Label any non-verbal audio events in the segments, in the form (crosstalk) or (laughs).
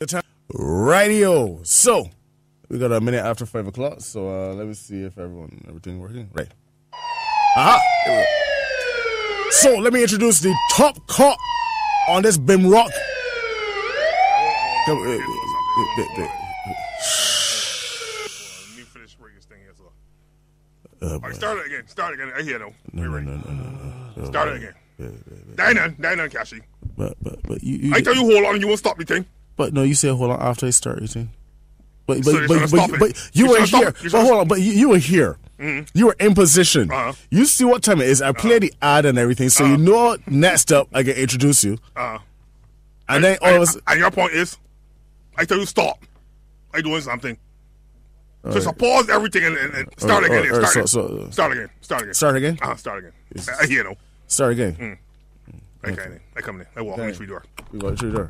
The time. Radio. So we got a minute after five o'clock. So uh, let me see if everyone everything working. Right. Aha. Here we go. So let me introduce the top cop on this Bim Rock. Uh, uh, uh, uh, Let me finish breaking this thing here. So. All right, start it again. Start it again. I hear though. no, no, no, no, no, no. Start it again. None. That ain't none, Cashy. But but but you, you I tell you hold on, you won't stop me, thing. But no, you said hold on after I start. You see, but So but but, but, but, you were trying to stop here. But hold on, but you, you were here. You were in position. Uh-huh. You see what time it is. I play the ad and everything, so you know next up I can introduce you, Uh, and then all of a sudden- and your point is, I tell you stop. I doing something. So right. so pause everything and, and, and start Alright, again. alright, Start, so- again. so- start again. Start again. Start again? Uh, start again. I, I hear no. start again. I can't. I come in. I walk in Okay. the door. We go through the door.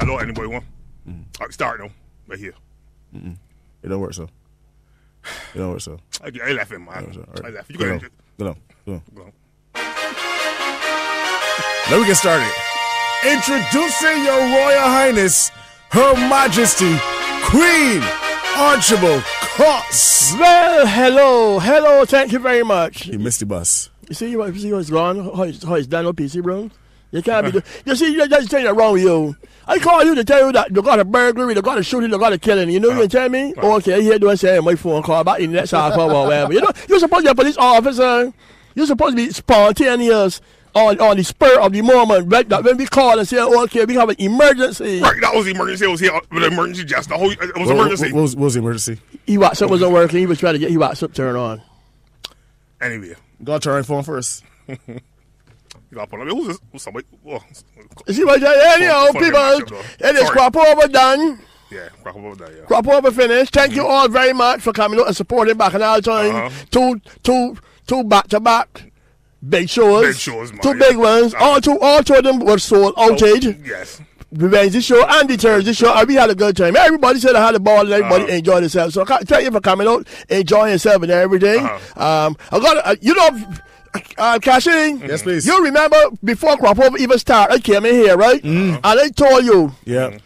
Hello, anybody want? Mm. All right, start now. Right here. It don't work so. It don't work so. I, I left him, man. It don't work so. All I right. left. You Go go on. ahead. Go on. Go on. Go on. Let me get started. Introducing your Royal Highness, Her Majesty, Queen Archibald Cox. Well, hello, hello, thank you very much. You missed the bus. You see, you see what's gone? How it's, how it's done up, PC, bro? You can't be. Do- you see, you just saying wrong with you. I call you to tell you that they got a burglary, they got a shooting, they got a killing. You know, you tell me? Oh, okay, here do I say my phone call back in the next hour or whatever. You know, you're supposed to be a police officer. You're supposed to be spontaneous on, on the spur of the moment. Right? That when we call and say, oh, okay, we have an emergency. Right, that was the emergency. I was here with the emergency just. The whole, it was What, emergency. what was, what was the emergency? He WhatsApp wasn't working. He was trying to get he WhatsApp turned on. Anyway, Go to our phone first. (laughs) you got to put on. Who's this? Who's somebody? Oh, You see what I Anyhow, Fuck- fuck people, that shit, though. it is Sorry. crop over done. yeah, rock about that. Yeah. Crop over finished. Thank you all very much for coming out and supporting back in all time. Uh-huh. Two, two, two back to back. Big shows. Big shows, man, Two yeah. big ones. Uh-huh. All two, all two of them were sold outage. Oh, yes. The Wednesday show and the Thursday show, and we had a good time. Everybody said I had a ball and everybody Uh-huh. enjoyed themselves. So thank you for coming out, enjoying yourself and everything. Uh-huh. Um, I got, uh, you know, uh, Cashin. Yes, please. You remember before Crop Over even started, I came in here, right? Mm-hmm. And I told you, Yeah.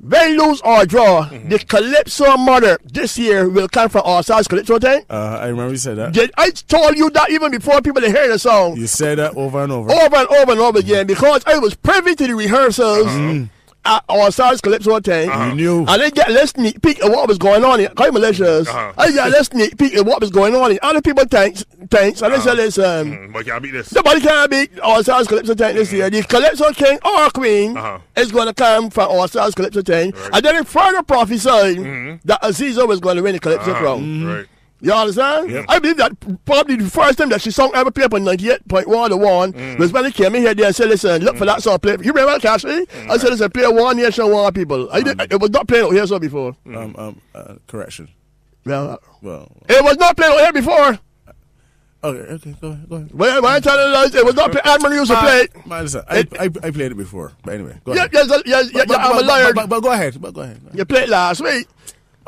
when lose or draw, Mm-hmm. the Calypso mother this year will come from our size Calypso thing. Uh, I remember you said that. Did I told you that even before people had heard the song You said that over and over. over and over and over again because I was privy to the rehearsals Uh-huh. At our size Calypso thing. You knew. And I get a little sneak peek of what was going on in Kai Militias. Uh-huh. I get a little sneak peek of what was going on in other people tanks tanks. And I said, listen, Mm, But can't beat this. Nobody can beat All Stars Calypso tank this year. The Calypso King or Queen Uh-huh. is going to come from All Stars Calypso tank. And then it further prophesied that Aziza was going to win the Calypso Uh-huh. crown. Right. You understand? Yep. I believe that probably the first time that she sung ever play up on 98.1 to 1 Mm. was when they came in here there and said, listen, look for that song. Play. You remember that, Cassie? Mm. I said, listen, play one nation, one people. I did, it was not playing out here so before. Um, um, uh, correction. Well, Well, it was not playing out here before. okay, okay, go ahead, go ahead. When, when I tell you, it was not play, Admiral used to play. it. Listen, I, I, I played it before, but anyway, go Yeah, ahead. yes, yes, yes, But- I'm a but- liar. But, but, but go ahead, but go ahead. You played last week.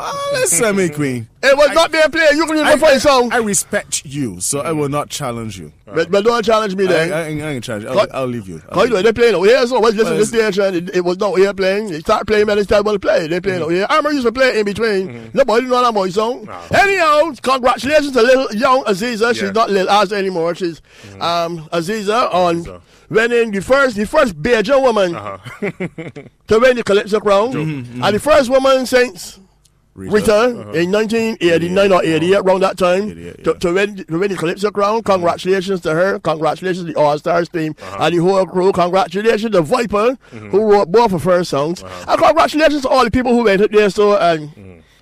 Ah, listen, me queen. It was not being played. You can use I, the funny song. I respect you, so I will not challenge you. but, but don't challenge me I, I, then. I, ain't- I ain't challenge you. I'll, I'll leave you. I'll How you doing? They playing out here, so let's listen the station. It, it was not here playing. They start playing, man, they start to play. They playing mm-hmm. out here. I'm used to play in between. Mm-hmm. Nobody know that boy song. Anyhow, congratulations to little young Aziza. She's Yeah. not little Aziza anymore. She's mm-hmm. um, Aziza on Aziza. winning the first, the first Belgian woman uh-huh. (laughs) to win the Calypso crown. And the first woman since Rita. Rita in 1989 or 88, around that time, 88, to, yeah. to, win, to win the Calypso crown. Congratulations to her. Congratulations to the All Stars team and the whole crew. Congratulations to Viper, who wrote both of her songs. And congratulations to all the people who went up there so and.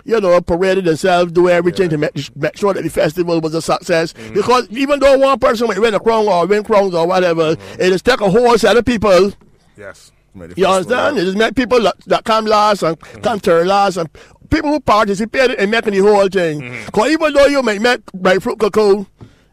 You know, paraded themselves, do everything to make, make sure that the festival was a success. Because even though one person might win a crown or win crowns or whatever, it is take a whole set of people Yes. You understand? It is make people that, that come last and come third last and people who participated in making the whole thing. Because even though you may make breadfruit cocoa,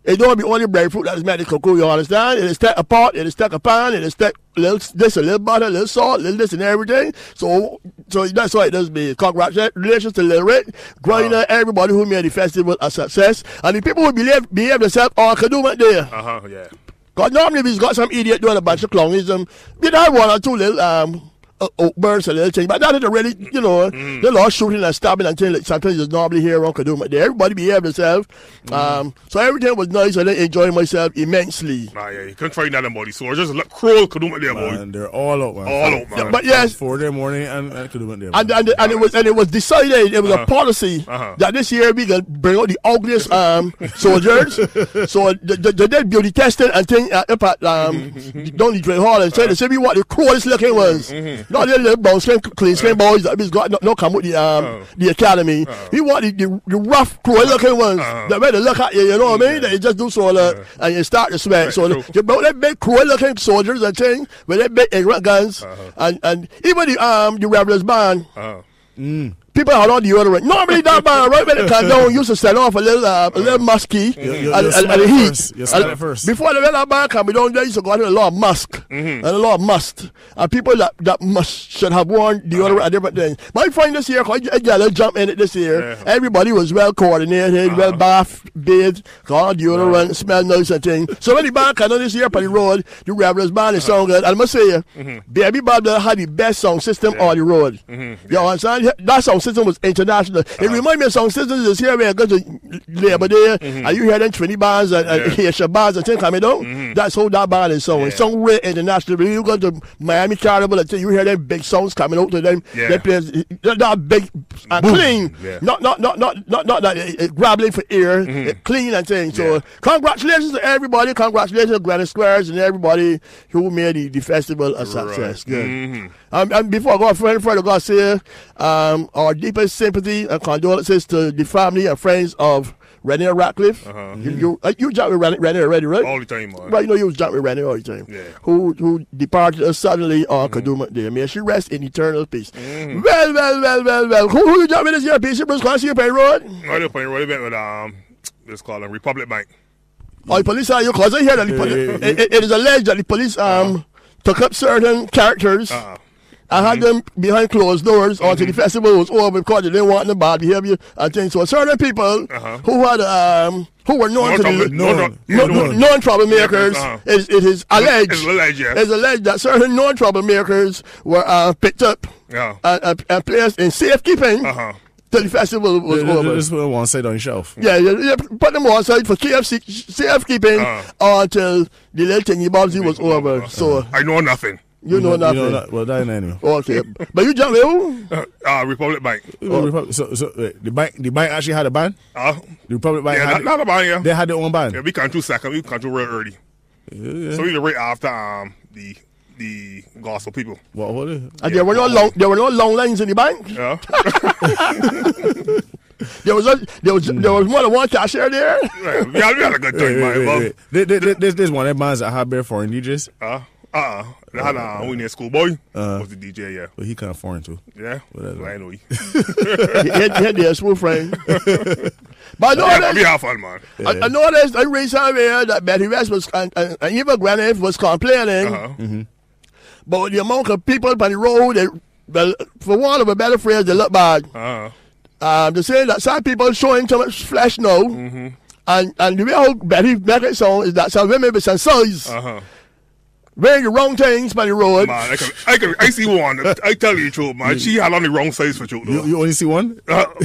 it don't be only breadfruit that is made the cocoa, you understand? It is take apart, it is take a pan, it is take little this, a little butter, a little salt, little this and everything. So so that's why it does be. Congratulations to Lil Rick, Grynner, everybody who made the festival a success. And the people who behave, behave themselves all can do what there. Uh huh. Yeah. Because normally we've got some idiot doing a bunch of clownism. We had one or two little um, uh, outbursts and little things. But that is already, you know, Mm. the lot of shooting and stabbing and things like sometimes is normally here around Kadooment. There, everybody behaved themselves. Mm. Um, so everything was nice and I enjoyed myself immensely. Nah, yeah, you couldn't find that about the soldiers. Look, cruel could do there, boy. Man, they're all out, man. All out, man. But yes, Four day morning and, and could have went there. and, and, and it was and it was decided it was a policy Uh-huh. that this year we gonna bring out the ugliest um, (laughs) soldiers. so the, the, the dead beauty testing and thing uh, up at um, (laughs) down the Dre Hall and said they said we what the cruelest looking ones. Not the little brown skin, clean skin boys that we got no, no come with the um, the academy. We want the, the, the rough, cruel looking ones that when they look at you, you know what I mean? They just do so uh, and you start to sweat. so true. the, about that big cruel looking soldiers and thing with that big ignorant guns and and even the um the rebels band. Uh, People had on deodorant. Normally that band right when it come down used to sell off a little uh, a little musky and, and, and the heat. And. Before the that band come down, they used to go out a lot of musk Mm-hmm. and a lot of must. And people that, that must should have worn deodorant and different things. My I find this year, cause a jump in it this year. Yeah. Uh-huh. Everybody was well coordinated, well bath, bathed, got deodorant, smell nice and thing. So when the band come down this year on the road, the Rebels band is sound good. And I must say, Mm-hmm. Baby Bob had the best sound system on the road. You understand? That sound system was international. It Uh-huh. remind me of sound systems this here where I go to Labor Day and you hear them 20 bands and, and Mm-hmm. Yeah. (laughs) Mm-hmm. Haitian bands and things coming down. That's how that band is sound. It's Yeah. real international. When you go to Miami Carnival and you hear them big sounds coming out to them. Yeah. They play they're big and clean. Yeah. Not not not not not not that it, it grabbling for ear. It clean and things. So Mm-hmm. Congratulations to everybody. Congratulations to Granite Squares and everybody who made the, the festival a success. Good. Um, and before I go further, further, I got to say um, our deepest sympathy and condolences to the family and friends of Renier Ratcliffe. Uh-huh. You, you, uh, you jumped with Ren- Renier already, right? All the time, man. Right, you know you was with Renier all the time. Yeah. Who who departed us suddenly on Mm-hmm. Kadooment Day. May she rest in eternal peace. Well, well, well, well, well. Who, who you jumping with this year, Peace? Bruce Clancy, Pay Road? I just point right back with um, let's call them Republic Bank. Oh, the police are you? Because I hear that the police, Yeah. it, it- it is alleged that the police um took up certain characters Uh-uh. and had them behind closed doors until the festival was over because they didn't want the bad behavior and things. So certain people Uh-huh. who had um who were known No to trouble, yeah, no, no, known troublemakers Uh-huh. is it is alleged. It's alleged, yeah. It's alleged that certain known troublemakers were uh, picked up Yeah. and, and, and placed in safekeeping Uh-huh. till the festival was This- over. This is what I want to say on the shelf. Yeah, yeah, yeah, put them on side for KFC safekeeping Uh-huh. until the little thingy bobsy was over. So I know nothing. You know nothing. You know, that- well, that ain't anyway. Okay, but you jump in. Uh, uh, Republic Bank. The Republic- So, so wait, the bank, the bank actually had a ban. Uh, The Republic Bank yeah, had, not, not about yeah. they had their own ban. Yeah, we can't do second. We can't do real early. So we were right after um the the gospel people. What? What? Is, And there were no long, there were no long lines in the bank. Yeah. (laughs) (laughs) There was a, there was there was more than one cashier there. Right, we, had, we had a good time, wait, man. wait, Well, wait. This, this, this, this one of them bands that had bare foreign DJs, Uh, uh, they had uh, we near schoolboy was the DJ, yeah, but he kind of foreign too. yeah. Whatever. I know. he- (laughs) he had, he had their smooth frame. But I know Yeah, we this, have fun, man. I, I know this. I read somewhere that Betty West was and, and, and even Granite was complaining. Uh-huh. But with the amount of people on the road, they, well, for want of a better phrase, they look bad. Uh-huh. Um, they say that some people showing too much flesh now. Mm-hmm. And and the way how Betty make it sound is that some women with some size Uh-huh. Wearing the wrong things on the road. Man, I can, I can, I see one. I tell you the truth, man. She had on the wrong size for you, You, you only see one? Uh, (laughs)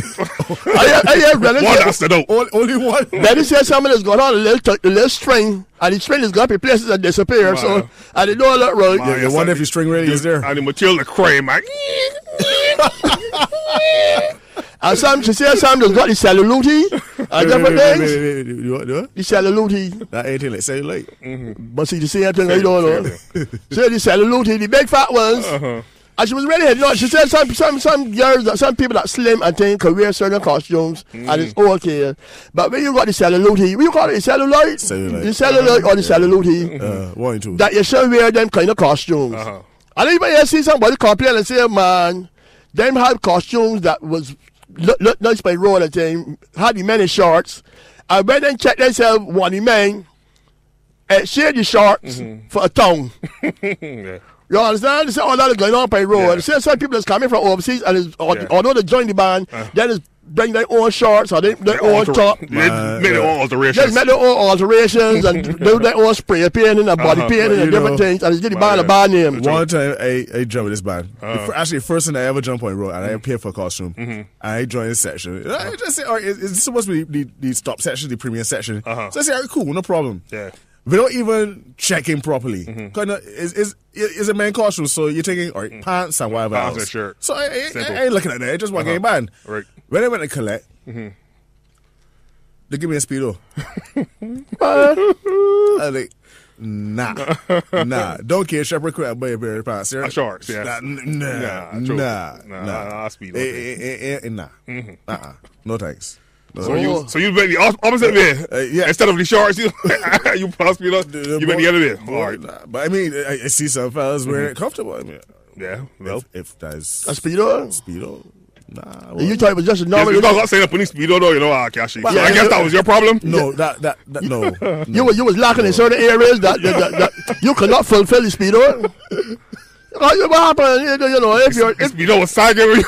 I I hear Granite (laughs) one that's the dope. Only, only one. Betty said someone has got on a little, a little string, and the string is going to be places and disappear. So, Man. and they don't look right. Man, You yes, wonder if your string really is there. And the Matilda cry, man. (laughs) And some, she said something has got the cellulite (laughs) and different things. wait, what? The cellulite. That ain't like cellulite. But see, the same thing, I don't know. (laughs) Say the cellulite, the big fat ones. Uh-huh. And she was really, you know, she said some some some girls, that- some people that slim and thing can wear certain costumes, and it's okay. But when you got the cellulite, what you call it, the cellulite? Cellulite. The cellulite or the cellulite, Uh, one and two. that you should wear them kind of costumes. Uh-huh. And even you see somebody complain and say, man, them have costumes that was look, look nice by road and thing, had the men in shorts, and when they check themselves, one the men, exchange the shorts mm-hmm. for a tongue. (laughs) yeah. You understand? They say all that is going on by road. Yeah. Some people that's coming from overseas and is, or, Yeah. although they join the band, uh. then is bring their own shorts or they, their own Alter- top. They made their own alterations. Just make their own alterations and (laughs) do their own spray painting and body Uh-huh. painting But and you different know- things. And it's getting Right, band a yeah. name. One time, I, I jumped with this band. The Uh-huh. fir- actually, first thing I ever jumped on road, and Mm-hmm. I paid for a costume. And I joined this section. I just say, all right, it's, it's supposed to be the, the stop section, the premium section. Uh-huh. So I say, all right, cool, no problem. Yeah. Don't even check in properly. Mm-hmm. Kind of, it's, it's, it's a main costume, so you're taking all right, pants and whatever. Pants else. and shirt. So I, I. I ain't looking at that. I just walk Uh-huh. band. Right. When I went to collect, they give me a speedo. (laughs) I like, nah, (laughs) nah. Don't care. Shepherd crab, baby, bear pants. Uh, shorts, yeah. Nah, nah, Nah, nah, true. nah, Nah, nah. nah. Eh, eh, eh, eh, nah. Uh-uh. No thanks. No So thanks. you, so you make the op- opposite way. Uh, yeah. Instead of the shorts, you (laughs) (laughs) you pass me up. You make the other way. Boy, All right. nah. But I mean, I, I see some fellas wearing it comfortable. I mean, Yeah. Well. if, if that's A speedo? speedo, nah. And you talking thought it was just a Yes, normal. you not saying up in speedo though, you know, uh, Kashi. So Yeah, I guess that was your problem. (laughs) no, that that, that no. no. You were you was lacking in certain areas that, that, that, that you could not fulfill the speedo. Uh, you- what happened? You know, you know, if you're if, Speedo was sagging.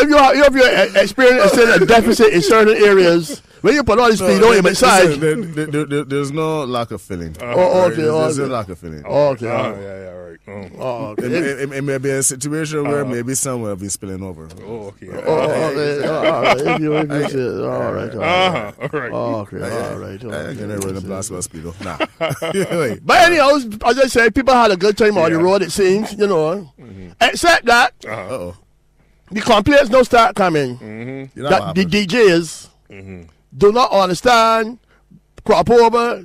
If you have if you're uh, experiencing a deficit in certain areas, when you put all this No, speedo in there- inside. there- there- there- there- there's no lack of feeling. Oh, okay, There's, there's okay. no lack of feeling. Oh, okay. Ah, oh, all right. yeah, yeah, right. Oh, Oh, It, okay. it, it, it may be a situation where ah. maybe someone will be spilling over. oh, okay. Ah. Oh, okay. All right. If you, if you say, all right. All right. Uh-huh. All right. Oh, okay. All right. all I ain't run the blast with speedo. Nah. (laughs) (laughs) But anyhow, as I say, people had a good time on the road. It seems, you know. Mm-hmm. Except that Uh-huh. Uh-oh. The complaints don't start coming. Know that the? DJs do not understand crop over.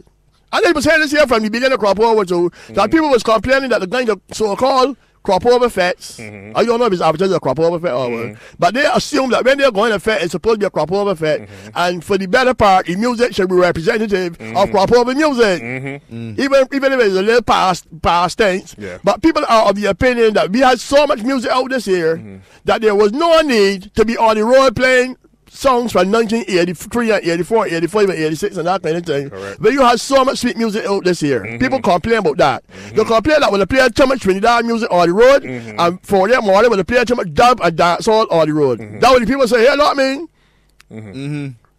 And they was saying this here from the beginning of crop over too. That people was complaining that the kind of so-called crop over fets. I don't know if it's advertised as a crop over fet or what. But they assume that when they're going to fet, it's supposed to be a crop over fet. Mm-hmm. And for the better part, the music should be representative of mm-hmm. crop over music. Mm-hmm. Mm. Even even if it's a little past past tense. Yeah. But people are of the opinion that we had so much music out this year that there was no need to be on the road playing songs from 1983 and 84, 85 and 86 and that kind of thing. Correct. But you had so much sweet music out this year. Mm-hmm. People complain about that. They mm-hmm. complain that when they play too much Trinidad music on the road, mm-hmm. and for them morning when they play too much dub and dancehall on the road. That what the people say, hey, not me.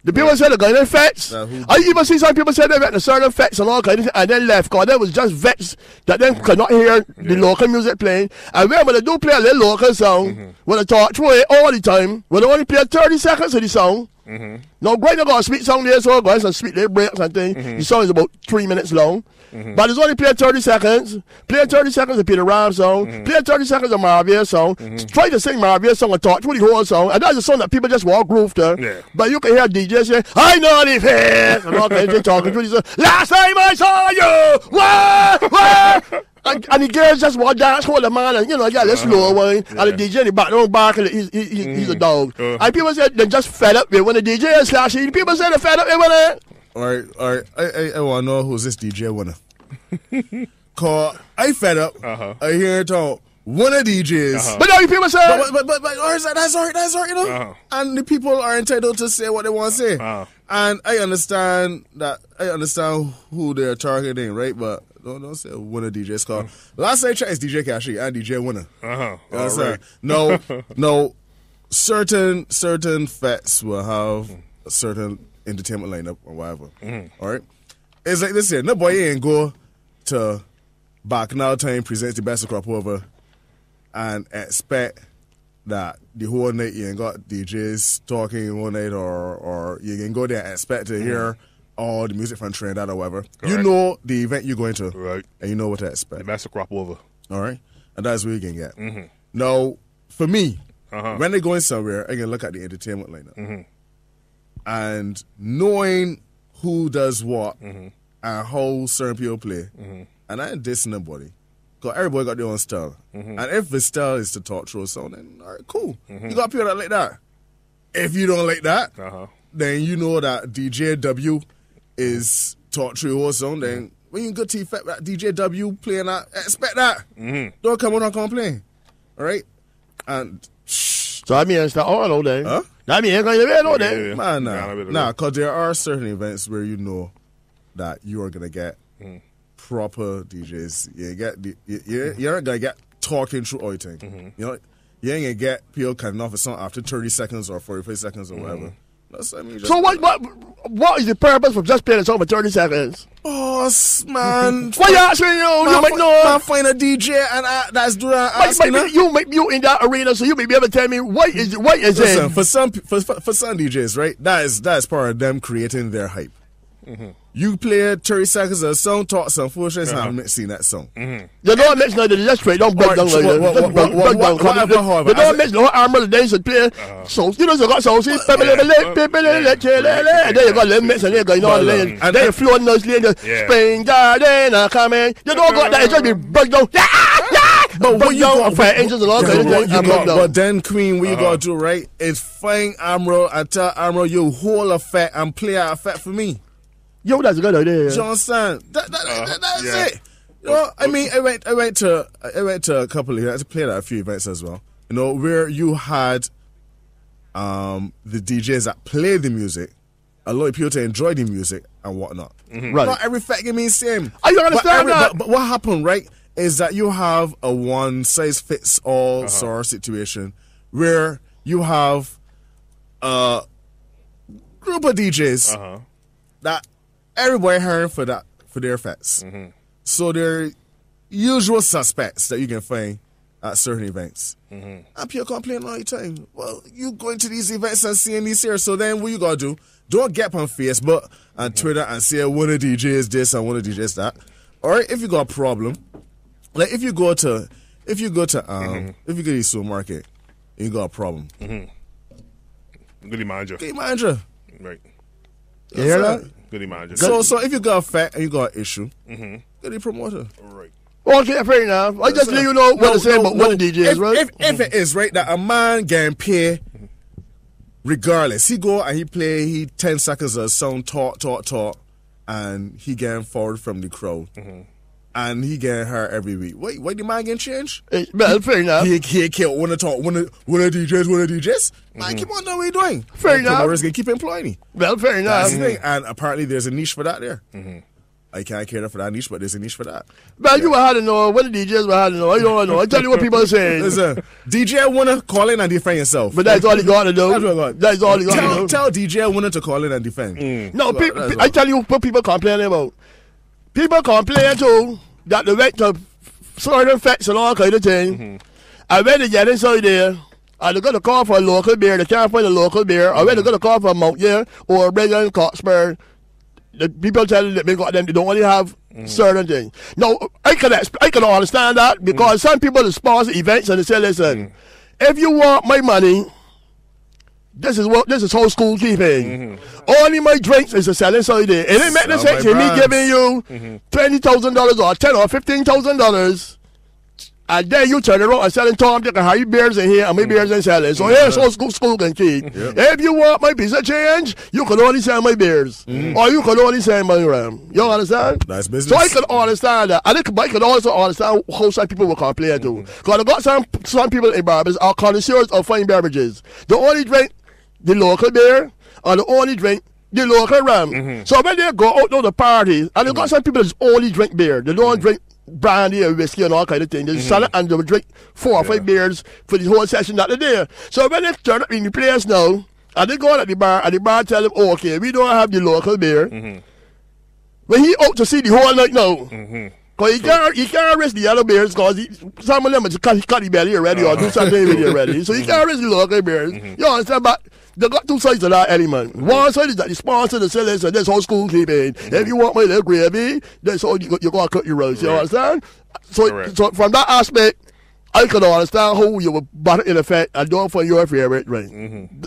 The people say they're going to fets. Now, I even see some people say they to certain fets and all kind of thing, and then left because there was just vets that then could not hear the local music playing. And when, when they do play a little local song, when they talk through it all the time, when they only play 30 seconds of the song, Mm-hmm. now great they got a sweet song there, so got some sweet little breaks and things. Mm-hmm. The song is about three minutes long. Mm-hmm. But it's only played 30 seconds. Play 30 seconds of Peter Ram song. Play 30 seconds of Maravilla song. Try to sing Maravilla song and talk through the whole song. And that's a song that people just walk groove to. Yeah. But you can hear DJ say, I know the face. And all kinds of talking through the song. Last time I saw you, wah, wah. And, and the girls just want to dance hold the man and you know, yeah, let's slow wine. And the DJ in the background barking, he's, he, he, he's a dog. Uh. And people say they're just fed up with when the DJ is slashing. People say they're fed up with when it. All right, all right. I, I, I want to know who's this DJ winner. (laughs) Cause I fed up. Uh-huh. I hear it talk. One of DJs. But now you people say, But, but, but, but, all right, that's all right, that's all right, you know? Uh-huh. And the people are entitled to say what they want to say. Uh-huh. And I understand that, I understand who they're targeting, right? But don't, don't say winner DJs. Cause last I checked, it's DJ Kashi and DJ Winner. Uh-huh. You All understand? right. No, (laughs) no. Certain certain fets will have a certain entertainment lineup or whatever. Mm-hmm. All right. It's like this here. No boy ain't go to back now time presents the best of crop over and expect that the whole night you ain't got DJs talking one night or or you can go there and expect to hear all the music from Trinidad or whatever. You know the event you're going to. Right. And you know what to expect. The master crop over. All right, and that's where you can get. Mm-hmm. Now, for me, Uh-huh. when they're going somewhere, I can look at the entertainment lineup, mm-hmm. and knowing who does what mm-hmm. and how certain people play, and I ain't dissing nobody. Cause everybody got their own style, and if the style is to talk through a song, then all right, cool. You got people that like that. If you don't like that, Uh-huh. then you know that DJ W is talk through your song. Then when you go to effect that DJW playing that, expect that. Mm-hmm. Don't come out and complain. All right, and so I mean, it's not all day. Huh? That means going to be all day. man, Nah, nah, of nah, that. because there are certain events where you know that you are gonna get hmm. proper DJs. You get you, you- you're not gonna get talking through everything. Mm-hmm. You know, you ain't gonna get people cutting off a song after 30 seconds or 45 seconds or mm-hmm. whatever. I mean. So what, what what is the purpose of just playing a song for 30 seconds? Boss, man. (laughs) Why you asking you? You might know. man, find a DJ and uh, that's doing that. Might, asking might her. you might you in that arena, so you may be able to tell me what is what is Listen, it? for some for, for for some DJs, right? That is that is part of them creating their hype. Mm-hmm. You play 30 seconds of a song, talk some foolishness, and I'm uh-huh. mixing that song. Mm-hmm. You don't mix nothing. Just straight. Don't break Or- down like what- that. what- Just what- break- what- break down. what- whatever, You however, don't as mix no armor the dance and play. Uh-huh. So you know you got so see, and then you got little mix and then you got you know Well, then and- then you flow nicely and the Yeah. spring garden are coming. You don't got that. It's just be break down. Yeah, yeah. But what break you down got, and fire angels and all Yeah, kinds of but things. you and break got- down. But then, Queen, what you uh-huh. gotta do, right, is find Amro and tell Amro you hold effect and play out effect for me. Yo, that's a good idea. Do you understand? That, that, that- that's yeah. it. You know, I mean, I went, I went to, I went to a couple of events. I played at a few events as well. You know, where you had, um, the DJs that play the music, a lot of people to enjoy the music and whatnot. Right. Not every fact means same. I But understand every- that. But, but what happened, right, is that you have a one size fits all Uh-huh. sort of situation where you have a group of DJs Uh-huh. that everybody hiring for that for their fets. So they're usual suspects that you can find at certain events. And people complain all the time. Well, you going to these events and seeing these here. So then what you gotta do? Don't get on Facebook and Twitter and say one of DJs this and one of DJs that. Or if you got a problem, like if you go to if you go to um if you go to the supermarket and you got a problem, Mm-hmm. Goody manager. get your manager. Right. You hear that? Goody manager. So so if you got a fact and you got an issue, get the promoter. right. Okay, fair enough. I just let you know what to say about one of the DJs, if, right? If, if it is right that a man getting paid regardless, he go and he play he ten seconds of song talk talk talk, and he getting forward from the crowd, and he getting her every week. Wait, wait, the man getting changed? Eh, well, fair enough. He he can't want to talk one of one of DJs one of DJs. Man, keep on doing what you doing. Fair And enough. promoters gonna keep employing me. Well, fair enough. Thing, and apparently there's a niche for that there. I can't care for that niche, but there's a niche for that. Well, you will have to know what the DJs will have to know. I don't know. I tell you what people are saying. Listen, DJ wanna call in and defend yourself. But that's all you got to do. That's got. That's all you got to tell, do. tell DJ to to call in and defend. No, Well, pe- pe- I tell you what people complain about. People complain too that they went to certain facts and all kind of thing. And when they get inside there, and they're going to call for a local beer, they can't find a local beer, or when they're going to call for a Mount Gay or a regular Cockspur, the people tell them that they got them, they don't only have mm-hmm. certain things. No, I can I can understand that because mm-hmm. some people sponsor events and they say, listen, mm-hmm. if you want my money, this is what this is whole school keeping. Only my drinks is a selling there. It ain't make no sense in me giving you twenty thousand dollars or ten or fifteen thousand dollars. And then you turn around and selling Tom, Dick, and Harry beers in here and my beers and selling. So here's whole school, school can keep. If you want my piece of change, you can only sell my beers. Or you can only sell my ram. You understand? That's business. So I can understand that. I can, I can also understand how some people will complain too. Because I got some some people in barbers are connoisseurs of fine beverages. The only drink the local beer or the only drink the local rum. Mm-hmm. So when they go out to the party, and they got mm-hmm. some people that only drink beer. They don't mm-hmm. drink brandy or whiskey and all kind of thing. They sell it and they will drink four or five beers for the whole session that they're there. So when they turn up in the place now, and they go out at the bar, and the bar tell them, okay, we don't have the local beer. When he out to see the whole night now. Cause he can't, he can't risk the yellow bears cause he, some of them are just cut, cut the belly already or do uh-huh. something with it already. So he can't mm-hmm. risk the local beers. Mm-hmm. You understand? But they got two sides of that element. Mm-hmm. One side is that the sponsor the sellers and this whole school keeping. If you want my little gravy, that's all you, you gotta cut your. You Right. understand? So, Correct. so from that aspect, I can understand how you were but in effect and don't for your favorite drink.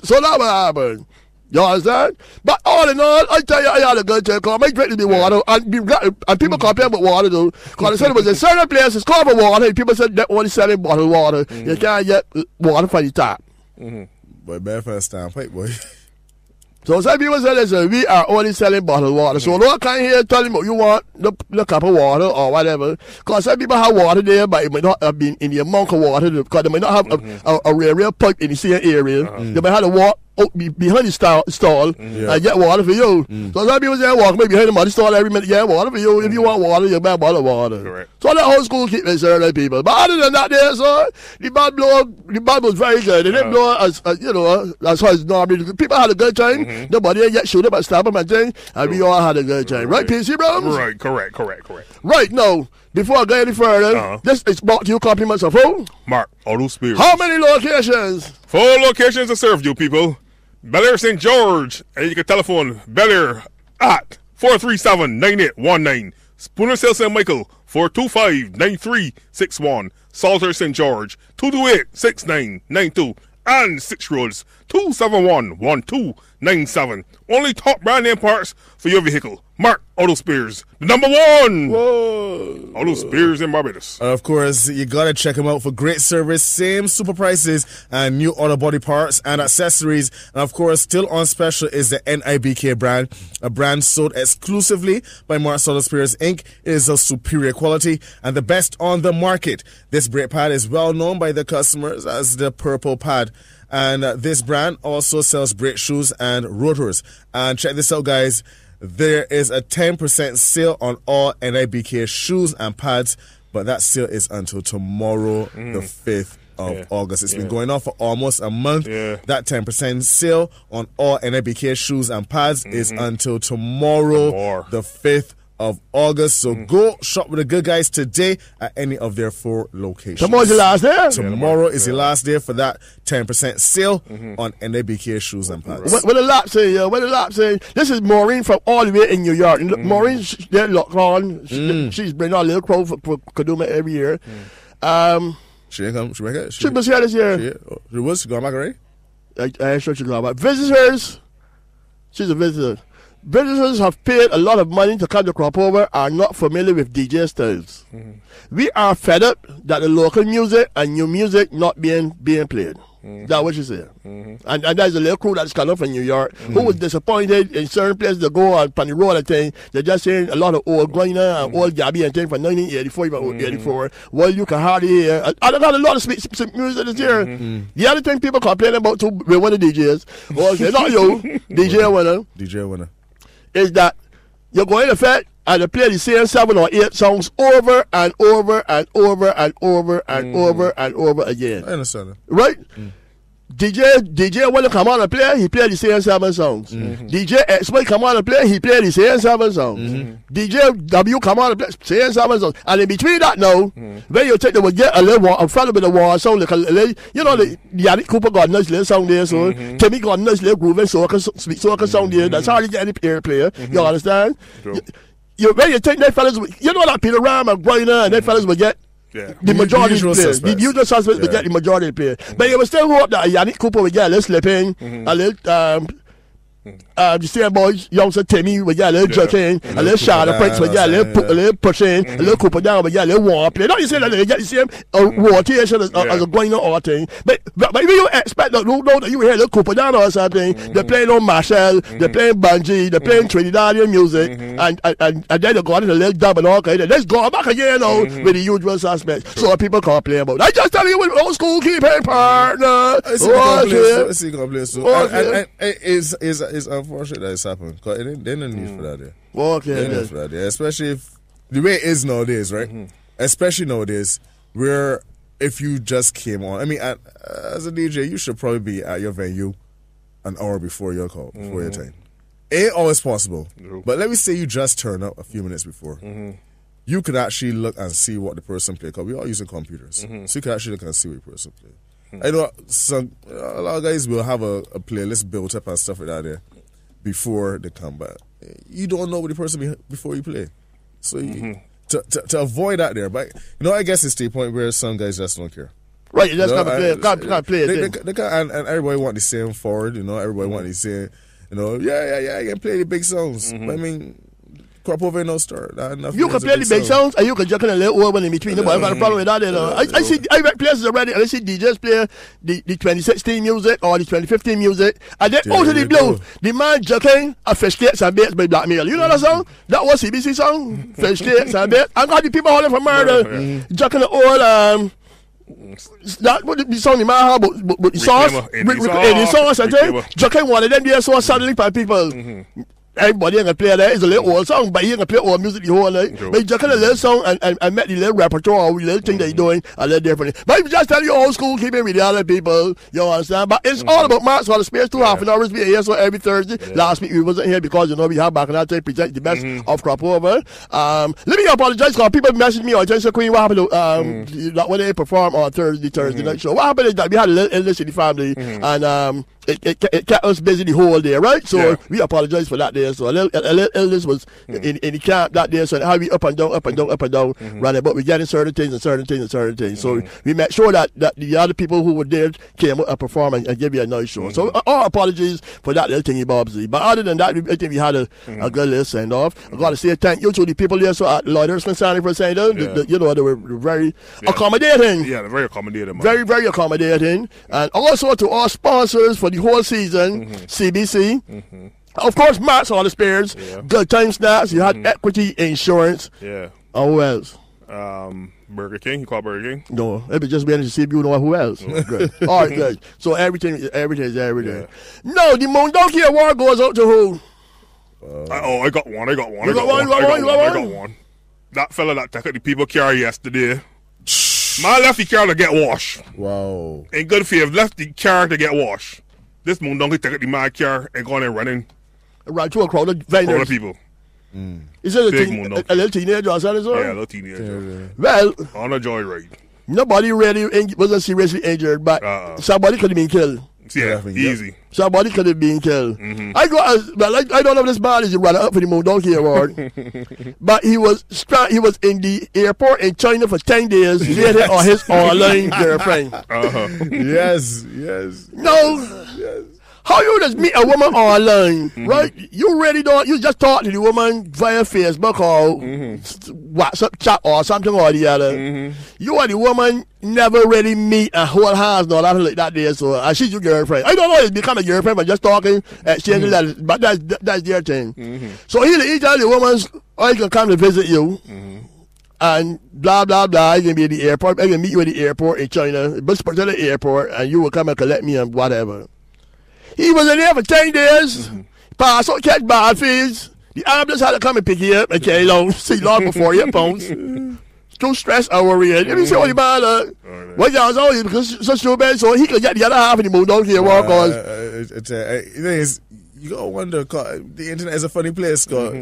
So that will happen. You understand? But all in all, I tell you, I had a good time. Cause I drink the water, and, be, and people complain about water though. Cause they said it was in certain places called for water, and people said they only selling bottled water. Mm-hmm. You can't get water from the tap. Mm-hmm. But bad first time, pipe boy. (laughs) So some people say, listen, we are only selling bottled water. So mm-hmm. don't come here telling me you want the, the cup of water or whatever. Because some people have water there, but it might not have been in the amount of water because they might not have a, a, a real, real pipe in the same area. Uh-huh. They might have to walk out be- behind the stall, stall Yeah. and get water for you. Mm. So some people say walk maybe behind the muddy stall every minute, get water for you. If you mm. want water, you better bottle water. Correct. So that whole school keep certain uh, people. But other than that, there, sir, the band blow, the band was very good. They didn't blow as, as you know, as far as normally. People had a good time. Mm-hmm. Nobody ain't get shoot up and stab them and thing, and we all had a good time. Right, PC Browns? Right, correct, correct, correct. Right, now, before I go any further, Uh-huh. this is brought to you compliments of who? Mark, Auto Spares. How many locations? Four locations to serve you, people. Bel Air St. George, and you can telephone Bel Air at 437-9819. Spooner's Hill St. Michael, 425-9361. Salter St. George, 228-6992. And Six Roads, 271-1297. Only top brand name parts for your vehicle. Mark Auto Spares, the number one. Whoa. Auto Spares in Barbados. Of course, you gotta check them out for great service, same super prices, and new auto body parts and accessories. And of course, still on special is the NIBK brand, a brand sold exclusively by Mark Auto Spares Inc. It is of superior quality and the best on the market. This brake pad is well known by the customers as the purple pad. And uh, this brand also sells brake shoes and rotors. And check this out, guys. There is a 10% sale on all NIBK shoes and pads, but that sale is until tomorrow, the mm. 5th of Yeah. August. It's been going on for almost a month. Yeah. That 10% sale on all NIBK shoes and pads is mm-hmm. until tomorrow, Tomorrow. the 5th of August. So go shop with the good guys today at any of their four locations. Tomorrow's the last day. Tomorrow is the last day for that 10% sale on NIBK shoes and pads. What, what the lap say, uh, what the lap say? This is Maureen from all the way in New York. And look, Maureen, sh- they look on. She, She's bringing out a little crow for, for Kadooment every year. Um, She didn't come. She make it. she was here this year. She, oh, she was. She going back already. I, I ain't sure she's about visitors. She's a visitor. Visitors have paid a lot of money to come to Crop Over are not familiar with DJ styles. Mm-hmm. We are fed up that the local music and new music not being being played. Mm-hmm. That's what she said. Mm-hmm. And, and there's a little crew that's come up from New York who was disappointed in certain places to go on, on the road and thing. They're just saying a lot of old grinder and old Gabby and thing from 1984, even 84. Well, you can hardly hear. I, I got a lot of sp- sp- music this year. Mm. The other thing people complain about too with one of the DJs, well, okay, not you, (laughs) DJ winner, DJ winner. Is that you're going to effect and they play the same seven or eight songs over and over and over and over and over and mm-hmm. over again. I understand that. Right? Mm. DJ DJ when he come on and play, he play the same seven songs. Mm-hmm. Mm-hmm. DJ X when he come on and play, he play the same seven songs. Mm-hmm. DJ W come on and play same seven songs. And in between that now, when you take the will get a little one, I'm follow with the war song, like a you know the Yannick Hooper got a nice little song there, so Timmy got a nice little groove and soca sweet soca song there. That's how you get any airplay. You understand? True. You, you when you take that fellas, you know that Peter Ram and Grynner and that fellas will get Yeah. the majority usual of the players. The suspects. usual suspects Yeah. will get the majority of the players. But you will still hope that Yannick Hooper will get a little slipping, a little um uh, the same boys, youngster Timmy, we got a little jerking, a little Cooper Shadow Prince, we got a little, a little pushing, a little mm-hmm. Cooper down, we got a little warm play. Don't you see that get the same uh, mm-hmm. rotation as, uh, as a going on or thing. But, but, but you expect that, no, no, that you hear a little Cooper down or something, they're mm-hmm. playing on Marshall, they're playing Bungie, they're playing Trinidadian music, and, and, and, and then they go on in a little dub and all kind of, let's go back again now with the usual suspects. So people can't play about. I just tell you with old school keeping partner. I see Okay. I see complaints too. Oh, And, and, yeah. and, and it's, it's, it's unfortunate that it's happened. Cause it ain't, there's no need for that there. Okay, There's no then. need for that there. Especially if the way it is nowadays, right? Mm-hmm. Especially nowadays, where if you just came on, I mean, at, as a DJ, you should probably be at your venue an hour before your call, before your mm-hmm. time. Ain't always possible. Nope. But let me say you just turn up a few minutes before. Mm-hmm. You could actually look and see what the person played. Cause we all using computers, so you could actually look and see what the person played. Mm. I know some a lot of guys will have a, a playlist built up and stuff like that there before they come back. You don't know what the person be, before you play, so you, mm-hmm. to, to to avoid that there. But you know, I guess it's the point where some guys just don't care. Right, you just No, gotta I- play, gotta, gotta play they, it. they, then. they can't- and, and everybody want the same forward, you know. Everybody want mm-hmm. the same, you know. Yeah, yeah, yeah. I can play the big songs. Mm-hmm. But I mean, crop over no start. Not enough. You can play the big sounds and you can just kind of let old one in between. Nobody got a problem with that. You know. I, I see I read places already and I see DJs play the, the 2016 music or the 2015 music and then There out of the you blue, go. the man jerking a fish cakes and baits by blackmail. You know that song? That was CBC song, fish cakes and baits. I got the people holding for murder, jerking the old um. It's not what the song in my heart, but, but, but the sauce, Reclaimer, Rick- Eddie Rick- sauce, Eddie sauce, I Rick tell you, Reclaimer. just one of them there, so suddenly for people. Everybody ain't gonna play that. It's a little eh? old song, but he ain't gonna play old music the whole night. True. But just kind of little song and, and, and met the little repertoire, the little thing they mm. doing a little different. But if you just tell you old school, keep it with the other people, you understand? But it's all mm-hmm. about March for the space two half an hour. We here so every Thursday. Last week we wasn't here because you know we have back and I take present the best mm-hmm. of crop over. Um, let me apologize because people message me on Jason Queen. What happened to um mm. like when they perform on Thursday, Thursday mm-hmm. night show? What happened is that we had a little illness in the family and um it, it, it kept us busy the whole day, right? So Yeah. we apologize for that there. So a little, a little illness was hmm. in, in the camp that day. So how we up and down, up and down, up and down, mm-hmm. right? But we getting certain things and certain things and certain things. So mm-hmm. we made sure that, that the other people who were there came up and performed and, and give you a nice show. So uh, our apologies for that little thingy bobsy. But other than that, we, I think we had a, a good little send off. I got to say thank you to the people there. So at Erskine Center for saying that. The- Yeah. the- you know, they were very accommodating Yeah, they're very accommodating, man. very, very accommodating. And also to our sponsors for the whole season, CBC. Of course, Matt's all the spares. Yeah. Good time snaps. You had equity insurance. Yeah. Oh, who else? Um, Burger King. You call Burger King? No, it was just being to see if you know who else. good. All right, (laughs) good. So everything, everything is everything. No, the Mondoki Award goes out to who? Uh, oh, I got one. I got one. You I got one, you I got one, you got I one? got one. That fella that took the people car yesterday. My lefty the car to get washed. Wow. Ain't good for you. Left the car to get washed. This moon donkey took the my car and gone and running Right to a crowd of for the vendors. people. Mm. Is it a, Big teen, a, a little teenager or something? Yeah, little teenager. Well, On a joyride. nobody really wasn't seriously injured, but Uh-uh. somebody could have been killed. Yeah, easy. Somebody could have been killed. Mm-hmm. I got, uh, well, I, I don't know if this man is running up for the Moon Donkey Award, but he was stra- he was in the airport in China for ten days waiting on his online girlfriend. Uh-huh. yes, yes. No, Yes. How you just meet a woman online, mm-hmm. right? You really don't. You just talk to the woman via Facebook or s- WhatsApp chat or something or the other. Mm-hmm. You and the woman never really meet and hold hands or nothing like that. There, so and she's your girlfriend. I don't know. It's become a girlfriend, but just talking, uh, exchanging letters. But that's that's their thing. So he he tell the woman, I can come to visit you. And blah blah blah. I can be at the airport. I can meet you at the airport in China, this particular airport, and you will come and collect me and whatever. He was in there for 10 days. Pass out, catch bad fees. The ambulance had to come and pick you up and carry you along. (laughs) See long before you pounds. (laughs) Too stressed and worried. Let me see what the man, uh, what y'all saw you because such so bad, so he could get the other half of the moon down here, walk Uh, on. uh, it's, uh, thing is, you gotta wonder, the internet is a funny place. Cause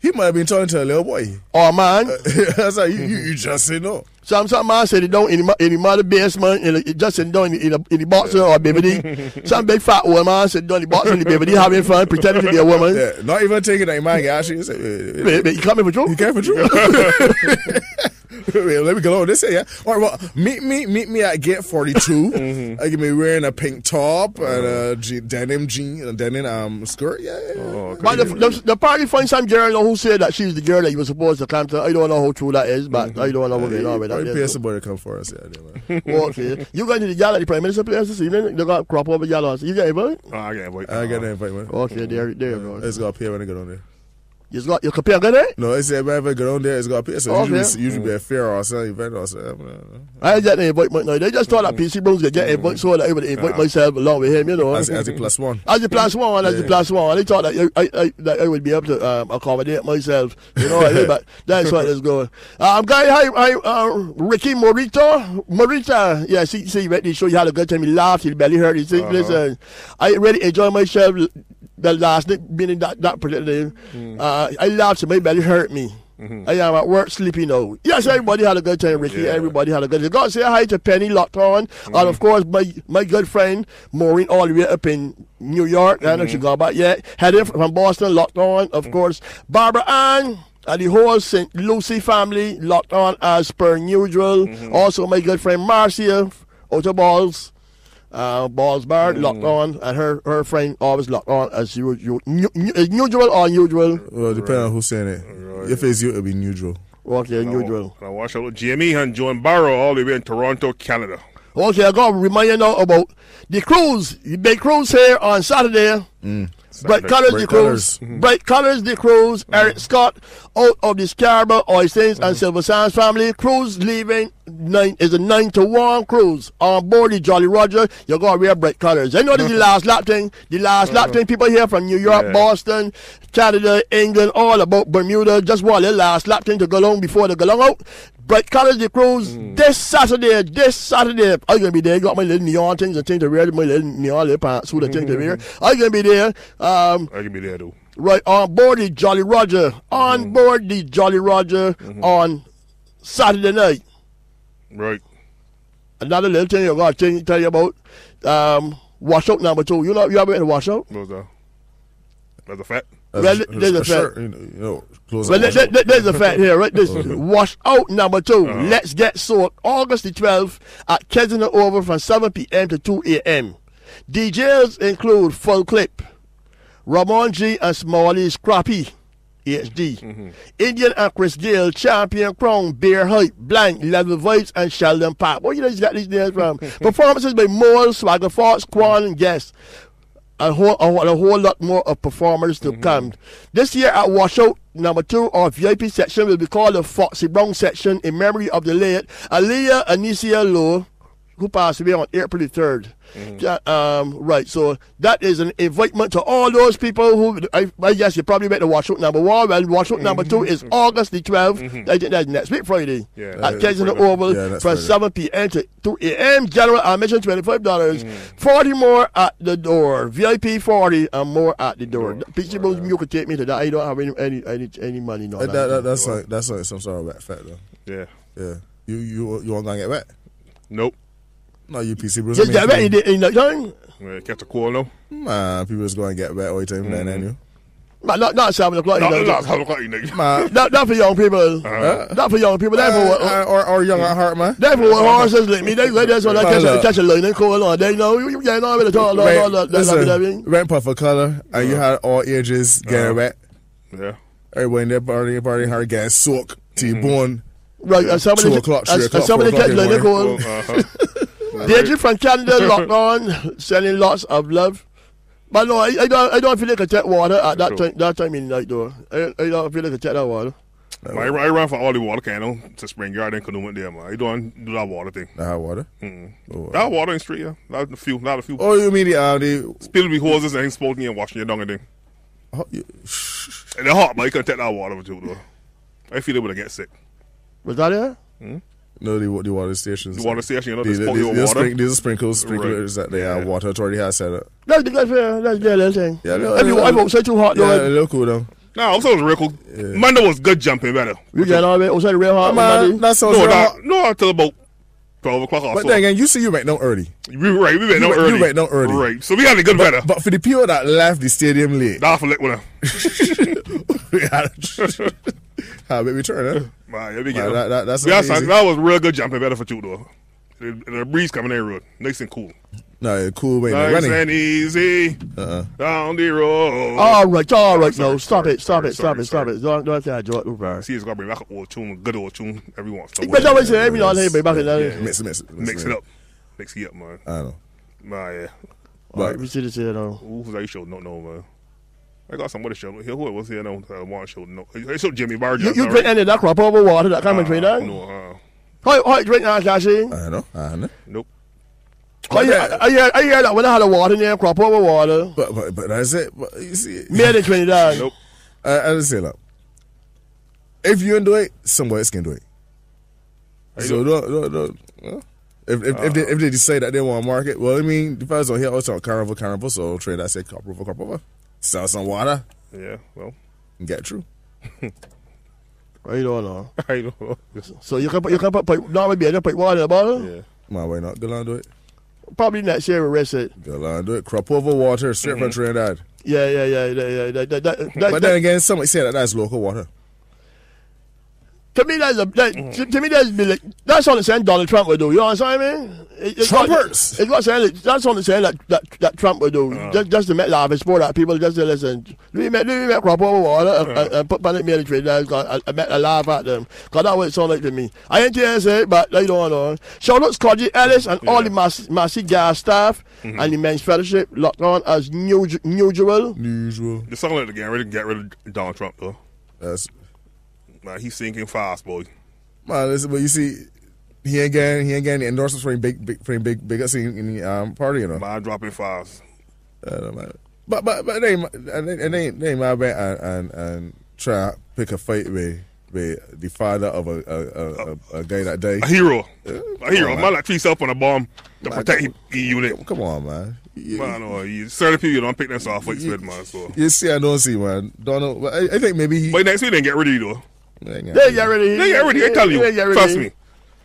he might have been talking to a little boy. Oh man, (laughs) That's like you, you, you just say no. some some man said it down in the, in the mother basement, in the, just sitting down in in the, in the boxer or baby. (laughs) some big fat woman said down in the boxer in the baby, having fun, pretending to be a woman. Yeah, not even taking that man. Actually, say, wait, wait, Wait, you coming for You can't for true. (laughs) (laughs) Wait, let me go on this here. Yeah. All right. Well, meet me, meet me at Gate Forty I can be wearing a pink top and a uh-huh. je- denim jean, a denim um skirt. Yeah. yeah, yeah. Oh, okay. But the, the, the party find some girl who said that she's the girl that you were supposed to come to. I don't know how true that is, but mm-hmm. I don't know what's going on with Probably pay that. somebody to come for us. Yeah. yeah, man. (laughs) okay. You going to the gala at the Prime Minister place this evening? They got crop over galas. You get it, Oh, I can't wait. I get an invite, man. Okay, there, there you uh, go. It's got to pay when I get on there. You got your compare good, eh? No, it's if I ever get there, it's got to pay. So Okay. usually, usually be a fair or some event or something. I ain't get the invite no. They just thought that PC Bros could get invite so that I would invite myself along with him, you know. As, as a plus one. As a plus one, as a plus one. They thought that I, I, I, that I would be able to um, accommodate myself. You know what I mean? But (laughs) that's what is going. Um, guy, hi, hi, uh, Ricky Morita. Morita. Yeah, see, see, right, they show you had a good time. He laughed, he belly hurt. He said, Uh-huh. listen, I really enjoy myself the last night, being in that, that particular day. Mm. Uh, I laughed, so my belly hurt me. Mm-hmm. I am at work sleeping now. Yes, mm. everybody had a good time, Ricky. Yeah. Everybody had a good time. God say hi to Penny Lockton. And mm. of course, my my good friend Maureen, all the way up in New York. I don't know if she mm-hmm. got back yet. Heading from Boston, locked on. Of course, Barbara Ann. And the whole St. Lucy family locked on as per usual. Mm-hmm. Also, my good friend Marcia, Otto Balls, uh, Balls Bar, mm. locked on. And her, her friend always locked on as usual. Nu- nu- usual or unusual? Uh, well, depending on who's saying it. If it's you, it'll be neutral. Okay, unusual. And I watch out Jamie and Joan Barrow all the way in Toronto, Canada. Okay, I got to remind you now about the cruise. The big cruise here on Saturday. Mm. Bright Colors, the Bright cruise. Colours. Mm-hmm. Bright Colors, the cruise. Mm-hmm. Eric Scott out of the Scarborough Oysters and mm-hmm. Silver Sands family. Cruise leaving nine is a nine to one cruise on board the Jolly Roger. You're gonna wear bright colors. I know this is the (laughs) last lap thing. The last lap uh-huh. thing. People here from New York, Yeah. Boston, Canada, England, all about Bermuda. Just want the last lap thing to go long before they go long out. Bright colors the cruise hmm. this Saturday. This Saturday, I'm gonna be there. Got my little neon things and things to wear. My little neon little pants, suit and things to wear. (laughs) I'm gonna be there. Um, I can be there though. right on board the Jolly Roger. On hmm. board the Jolly Roger mm-hmm. on Saturday night. Right. Another little thing I got to tell you about. Um, washout number two. You know, you ever been to washout? What was that? That's a fact. That's Well, a- there's a a fact. you know, you know, close Well, up, there- there- there's a fact here, right? This wash out number 2 Uh-huh. Let's get soaked. August the 12th at Kensington Oval from 7 p.m. to 2 a.m. DJs include Full Clip, Ramon G and Smalley Scrappy, HD, Mm-hmm. Indian and Chris Gill, Champion Crown, Bear Hype, Blank, Level Vibes, and Sheldon Pop. Where you guys got these names from? (laughs) Performances by Moore, Swagger Fox, Quan, and Guest a whole, a, whole- a whole lot more of performers to come. This year at Washout, number two, our VIP section will be called the Foxy Brown section in memory of the late Aliyah Anicia Lowe, who passed away on April the 3rd. Ja- um, right, so that is an invitement to all those people who, I, I guess you probably went to Washout number one, well, Washout number two is August the 12th. I think that's next week, Friday. Yeah, at Kensington. Oval Yeah, from Friday. 7 p.m. to 2 a.m. General admission $25. dollars 40 more at the door. VIP 40 and more at the door. Door. Peachy Bones, you could take me to that. I don't have any any any, any money. No, Uh, that, that, that's like that's like some sort of rat fact though. Yeah. Yeah, you you you want gonna get wet? Nope. No, you PC Bruce. Just get ready in the- in the time. Yeah, catch a call no. Man, people is going to get wet all the time. Then, then you. Not, not, not 7 o'clock. No, you know. no, seven o'clock, you nigga. Man, (laughs) Not, not for young people. Uh-huh. Not for young people. That's for uh, or or young at heart, man. That's for what horses like me. They, they just want to catch, a- catch a line and call on. They know you, you can't know with the talk. Right, All that, that, listen, that, that, rent puff for color, and you had all ages getting Uh-huh. wet. Yeah. Everybody in there partying, partying hard, getting soaked to your bone. Right, and somebody, Two o'clock, three o'clock, and somebody four catch o'clock in line the and call. (laughs) Uh-huh. From Canada (laughs) locked on, sending lots of love. But no, I, I don't. I don't feel like I take water at that True. time. That time in the night, though. I, I don't feel like I take that water. Man, I, I ran for all the water cannon to Spring Garden, couldn't went there, man. I don't do that water thing. The hot water. Mm. Oh, That water in the street, yeah. Not a few, not a few. Oh, you mean the uh, the Spilling the hoses and exploding and washing your dung and thing. oh, you, (laughs) And they're hot, but you can't take that water with you, though. I feel able to get sick. Was that it? No the the water stations. The water station, you know, These, they these, smoke water. sprink- these are sprinkles, sprinklers that they Yeah. have water authority has set up. That's the good fair. That's the little thing. Yeah, no, Every no, I won't too hot, Yeah, though. a little cool though. No, also it was real cool. Monday was good jumping better. You get all of it. Was that real hot? Man, that sounds No, real not, hot. no, until about 12 o'clock or But so. then again, you see you right now early. we were right, we went You no went- you early. went no early. Right, so we had a good better. But for the people that left the stadium late, That for lit (laughs) with (laughs) (laughs) her. we had a bit return, huh? (laughs) Man, yeah, we Man, get that, that, that's we had that was real good jumping better for two though. The, the breeze coming in road, nice and cool. No, cool way. Nice Running. and easy Uh-uh. down the road. All right, all right. Sorry, No, stop sorry, it, stop sorry, it, stop sorry, it, stop sorry. it. Don't don't say that, George. Uber. See, it's gonna bring back an old tune, a good old tune every once in a But while. always say every now and then, back in Yeah. Mix it, mix it. Mix it up, mix it up, man. I don't know. Man, yeah. All right, we see this here now. Who was I show? No, no, man. I got somebody show. Who who was here? No, uh, one show. No, I showed Jimmy Barger. You, you drink any of that crop over water that come between that? No, uh, How, how you drink that, Cassie? I know. I know. nope. I hear, I, hear, I hear that when I had a water in there, crop over water. But, but, but that's it. But you see, Made in Trinidad. Nope. I, I just say, look, if you don't it, somebody else can do it. How you So doing? don't, don't, don't, well, if, if, if, they, if they decide that they want to market, well, I mean, the fellas on here also on Carnival, Carnival, so trade I say crop over, crop over. Sell some water Yeah, well, get through. I don't know. I don't know. So you can put, you can put, pipe, not maybe you put water in the bottle. Yeah. Man, why not? Go on, do it. Probably next year we rest it. Go on, do it. Crop over water straight from mm-hmm. Trinidad. Yeah, yeah, yeah, yeah, yeah. That, that, that, that, But that- then again, somebody say that that's local water. To me, that's a, that, mm. to, to me, that's be like, that's on the saying Donald Trump would do. You know what I'm saying? I mean? It, it's not- Trumpers. It's not saying that- that's on the saying that, that, that Trump would do. Uh. Just, just to make laugh and sport out people. Just to listen. Do you make, do you make crop over water and, and, and put panic military there? I, I make a laugh at them. Because that's what it sound like to me. I ain't here to say it, but they don't know. Shout out Scotty Ellis and all the mass, Massy Gas staff mm-hmm. and the men's fellowship locked on as new, usual. Usual. The song like to get rid of, get rid of Donald Trump though. That's Man, he's sinking fast, boy. man. Listen, but you see, he ain't getting he ain't getting the endorsements for any big big for any big big scene in the um, party, you know. Man dropping files. Uh, man. But but but they ain't it ain't they ain't my bad and and and try pick a fight with with the father of a a, a, a, guy that day. A hero. A hero. on, Man like trees up on a bomb to protect come his unit. Come on, man. You, Man, oh, you, certain people don't pick them off with, man. So. you see, I don't see, man. Donald, but I, I think maybe he. But next week they get rid of you though. They ain't They get ready. They get rid of you. I tell you. They get. Trust me.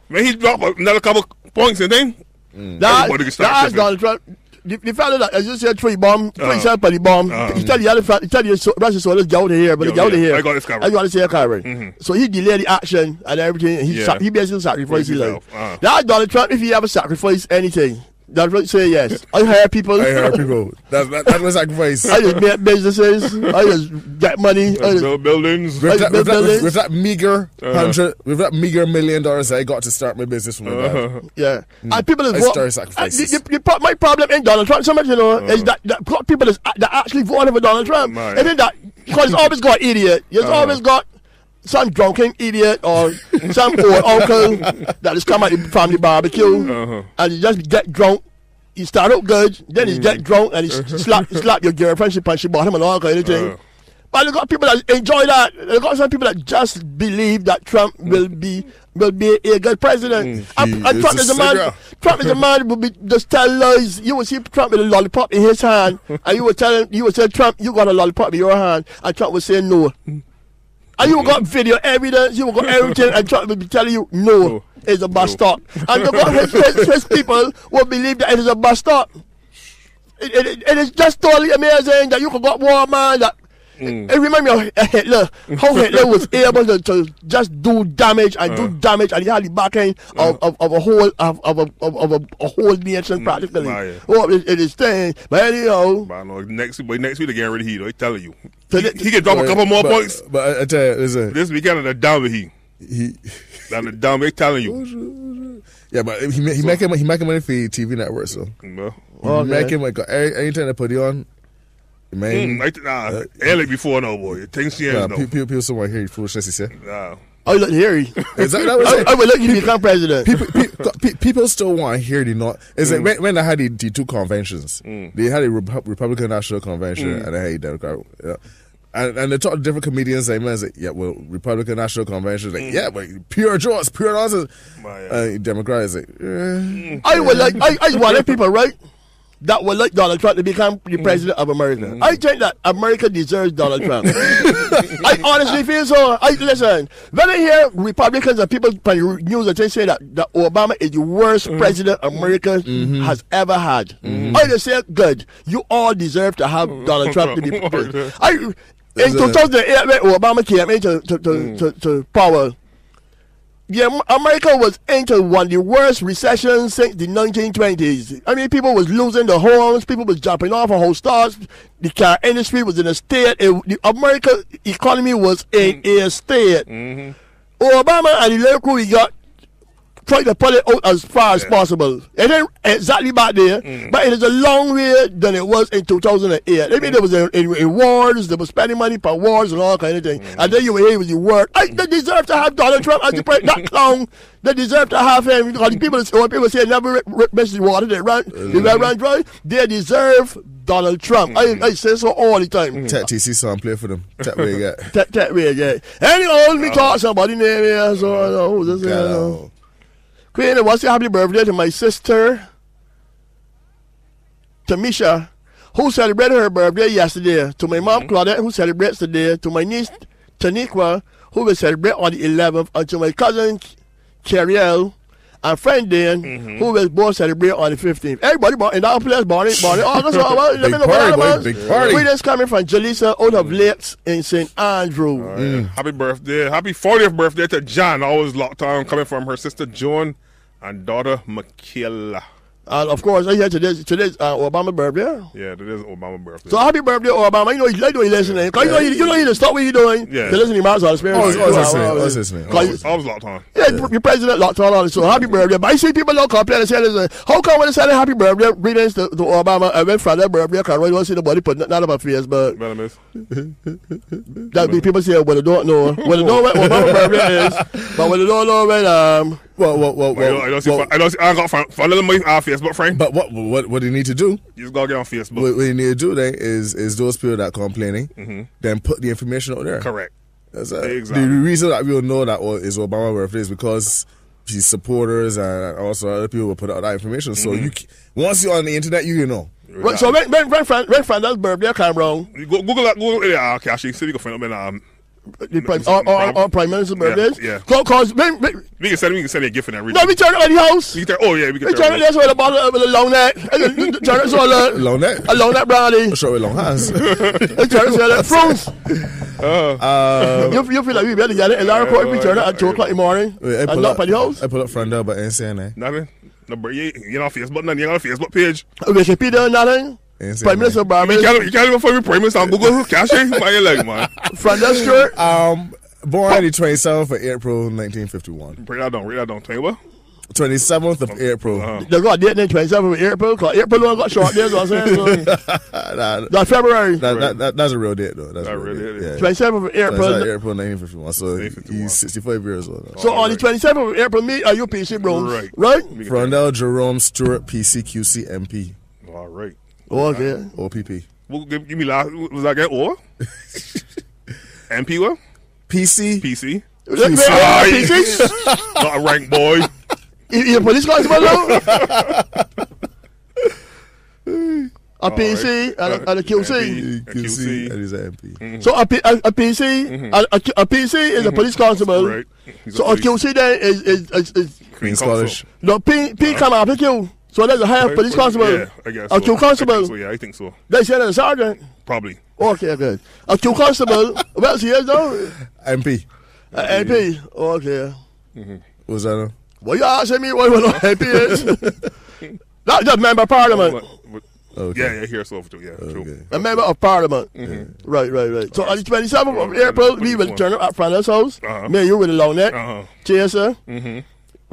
Man, he dropped another couple points and then That, Everybody can start that's. Donald Trump. The, the fellow that, as you said, three bomb, three Uh-huh. cent penny bomb. Uh-huh. He tell the other fellow, he tell you, so, Russian soldiers get out of here, but they Yo, get out of here. I got this covered. I got to say covered. Mhm. So he delayed the action and everything. And he, Yeah. sac- he basically sacrificed his life. himself, uh-huh. That's Donald Trump. If he ever sacrificed anything, Donald Trump say yes. I hire people. I heard people. That, that, that was sacrifice. I just make businesses. I just get money. I just, build buildings. with, that, with, that, with, buildings. with that meager Uh-huh. hundred, with that meager million dollars, I got to start my business from the Uh-huh. Yeah, and people is vote. started uh, the, the, the, my problem in Donald Trump, so much you know, is that, that people is that actually voting for Donald Trump. Right. And then that because it's (laughs) always got idiot. It's Uh-huh. always got some drunken idiot or some old uncle that has come at the family barbecue Uh-huh. and you just get drunk. He start out good, then you Mm. get drunk and he s- slap slap your girlfriend, she punch your bottom and all kind of thing. Uh-huh. But you got people that enjoy that. You got some people that just believe that Trump will be will be a good president. Mm, and, and Trump is a man. Trump is a man who will be just tell lies. You will see Trump with a lollipop in his hand, (laughs) and you will tell him, you will say, Trump, you got a lollipop in your hand, and Trump will say no. And you got video evidence, you got everything, and Trump will be telling you no, No. it's a bus No. stop. And you got his, his, his people will believe that it is a bus stop. It, it, it is just totally amazing that you could got war man that Mm. it remind me of Hitler. How (laughs) Hitler was able to, to just do damage and do damage, and he had the backing of, of, of a whole of, of, a, of, of a, a whole nation practically. Ah, yeah. Oh, it, it is thing. But anyhow, But I know next week, but next week they get rid of he. though. I telling you, So he, that- he can drop a couple more but, points But I, I tell you, listen, this weekend. The down with he, (laughs) he, down the down. They telling you. (laughs) yeah, but he ma- he making he making money for TV network, so No. he Okay. making like every, anytime they put you on, man. Mm, I, th- nah, ain't like before no boy. Things change yeah, no. people, people, people someone hear foolishness he said. Nah. I look Harry. (laughs) Exactly, that was I, it. I would like you become president. people, people, people still want to hear the not. It's like when, when they had the, the two conventions, they had a Repu- Republican National Convention and they had a Democrat. You know. And, and they talk to different comedians. They man say, yeah, well, Republican National Convention, like, yeah, but pure jokes, pure nonsense. My, Uh, Democrat is like, eh. I would like I, I want people right that will like Donald Trump to become the mm. president of America. Mm. I think that America deserves Donald Trump. (laughs) I honestly feel so. I listen. When I hear Republicans and people the news that they say that, that Obama is the worst mm. president America mm-hmm. has ever had, mm-hmm. I just say good. You all deserve to have Donald Trump to be (laughs) president. I in Is it- 2008 when Obama came into to, to, to, to power. Yeah, America was into one of the worst recessions since the 1920s. I mean, people was losing their homes, people was jumping off of whole stars. The car industry was in a state. It, the American economy was in mm. a state. Mm-hmm. Obama and the local he got tried to pull it out as far as possible. It ain't exactly back there, mm. but it is a long way than it was in 2008. I mean, there was in, in, in wars, there was spending money for wars and all kind of thing. Mm. And then you were here with word. I, they deserve to have Donald Trump as the president. That (laughs) clown, they deserve to have him. Because the people, when people say never miss the water, they run, they run, mm. run dry. They deserve Donald Trump. I, I say so all the time. Tech TC song play for them. Tech what you that way, yeah. (laughs) Anyhow, let me uh, talk somebody name here. So, who's this here, you know. out. Queen, I want to say happy birthday to my sister, Tamisha, who celebrated her birthday yesterday. To my mom, mm-hmm. Claudette, who celebrates today. To my niece, Taniqua, who will celebrate on the 11th. And to my cousin, Carriel, and friend Dan, mm-hmm. who will both celebrate on the 15th. Everybody born in that place, born in, born in August. or what? Big Let me know party, what boy, that big was. party. Greetings coming from Jalisa out of mm. Lakes in St. Andrew. Yeah. Happy birthday. Happy 40th birthday to John. Always locked on coming from her sister Joan and daughter Michaela. And of course, I hear today's, today's uh, Obama birthday. Yeah, today's Obama birthday. So happy birthday, Obama. You know, you know you're listening. Cause you know you, you know you to stop what you're doing. Yeah. To listen to Miles on Spirit. Oh, it's- oh, it's listening. It's listening. I was, locked on. yeah, your president locked on on. So happy birthday. But I see people don't complain and say, listen, how come when they say happy birthday, greetings to, to Obama, and when Friday birthday, can't really want to see nobody put nothing on my face, but Better miss. that be people say, well, they don't know. Well, they know when Obama birthday is, but when they don't know when, um, Well, well, well, I don't, well, I don't see. well, I don't see. I got fun- follow my uh, Facebook friend. but what what what do you need to do? You just gotta get on Facebook. What, what you need to do then is is those people that complaining, then put the information out there. Mm-hmm. Correct. That's uh, Exactly. The reason that we will know that o- is Obama birthday is because his supporters and also other people will put out that information. So Mm-hmm. you once you're on the internet, you can know. Right, so when when when Fran- when Freundel's birthday come round, You go, Google that. Google it. Yeah, okay. Actually, see if you can find them. in, Um, the prime, or, or, or prime minister's birthdays, yeah. Cause when, when, we can send. We can send a gift and everything. no, we turn it at the house. We turn- oh yeah, we can We turn it turn. this way, the bottle with a long neck, turn it so a Long neck. a long neck brandy. Show with long hands. (laughs) And turn it so like fruits. uh, You, you feel like we better get it. And Ilaro Court, we turn it at two o'clock in the morning. I And pull up, by the house. I pull up Freundel, but ain't saying that. Nothing. No, but you, you're on Facebook. Nothing. You're on a Facebook page. Wikipedia, nothing. Ain't saying Prime Minister that. You can't, you can't even find me prime minister on Google. Cash it. Why you like, man? (laughs) Freundel Stuart. Um, born the 27th of April, 1951. Break that down. Break that down. Tell you what. 27th of April. Uh-huh. They got a date in 27th of April. Cause April one got short days, what I'm saying. (laughs) So, That- that's February. that- that- that- that's a real date, though. That's That a real really date. is. Yeah. 27th of That's April. like April 1951. So 1951. he's 65 years old. now. So on the 27th of April, me are you PC bro? Right. Right? Freundel Jerome Stuart, PCQC MP, All right. Okay. OPP. Well, give, give me last. Was that get or? (laughs) MP what? PC, PC. Yeah. PC? Not a rank boy. You you a police constable (laughs) now? A PC and a, and a QC. MP. QC, QC. and he's an MP. So a, P, a, a PC, a, a, a PC is a police constable. Mm-hmm. Right. He's So a police. QC then is is is, is Counsel. College. no P P come after Q. So there's a higher Right, police constable. Yeah, I guess. A so. Q I think constable. so, yeah, I think so. They said a sergeant. Probably. Okay, good. A Q constable. (laughs) well, else he is though? MP. A AP. Okay. What's that? uh? Well, you asking me what what AP is? (laughs) Not just member of parliament. But- but- Okay. Yeah, yeah, here so too. Yeah, true. Okay. A member of parliament. Mm-hmm. Right, right, right. So on the 27th of April, we will turn up at Freundel's house. Uh-huh. Me and you with a long neck. Uh huh. Cheers, sir. Mm-hmm.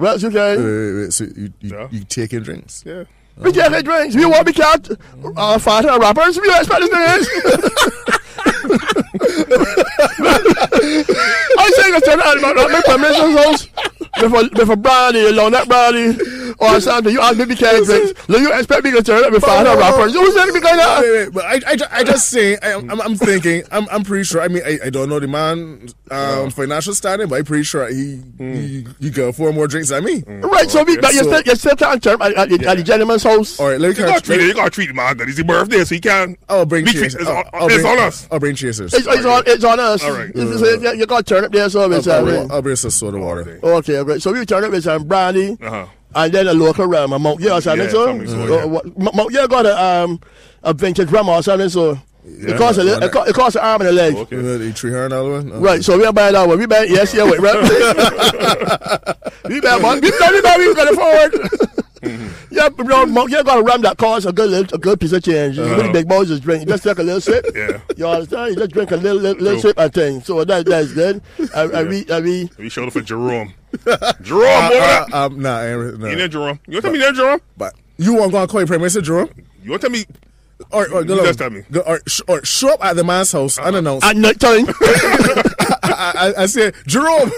Well, you Wait, wait, wait. So you, you, Yeah. you taking drinks? Yeah. We take a drinks. We want to be cat. Uh, fat and rappers. (laughs) We expect this (laughs) I say, I turn out about my permission's house. Before, before brandy, long neck brandy, or something. You ask me to carry drinks. Do you expect me to turn up with fat and rappers? You said me kind Wait, of. wait, but I, I, I just say, I, I'm, I'm thinking, I'm, I'm pretty sure. I mean, I, I don't know the man um, financial standing, but I'm pretty sure he, he, he can afford more drinks than me. Right, so we, but you So- still, you still can't turn at, at, the- at the gentleman's house. All right, let me You gotta treat it. You gotta treat him, man. Good. It's his birthday, so he can. I'll bring Big chasers. It's, on, I'll, I'll it's bring, on us. I'll bring chasers. It's, it's, on, it's on us. All right. You, so you, you got to turn up there, so it's, I'll, uh, bring, I'll bring some soda water. Okay, okay. So we turn up with some brandy Uh-huh. and then a local rum, a Mount Gay something. Yeah, so something so, Uh, yeah. Mount Gay got a um a vintage rum or something. So it costs a it, co- it costs an arm and a leg. Okay. The three hundred dollar one. Okay. Right, so we are buying that one. We buy yes, yeah, wait, right? (laughs) (laughs) we buy one. We buy, we buy, we can (laughs) afford. (laughs) Yeah, but no, Mount Gay got a rum that costs a good, little- a good piece of change. You really big boys just drink. Just take a little sip. Yeah. You understand? You just drink a little, little, little sip and thing. So that that's good. And, and we, and we, We showed up for Jerome. (laughs) Jerome, boy. Uh, um, nah, I ain't, nah. you there, Jerome? You want to tell me there, Jerome? But you want to call your Prime Minister Jerome? You want to tell me? Or, or, go You just tell me. Go, or, or show up at the man's house unannounced. at night time. (laughs) I, I, I say, Jerome, (laughs)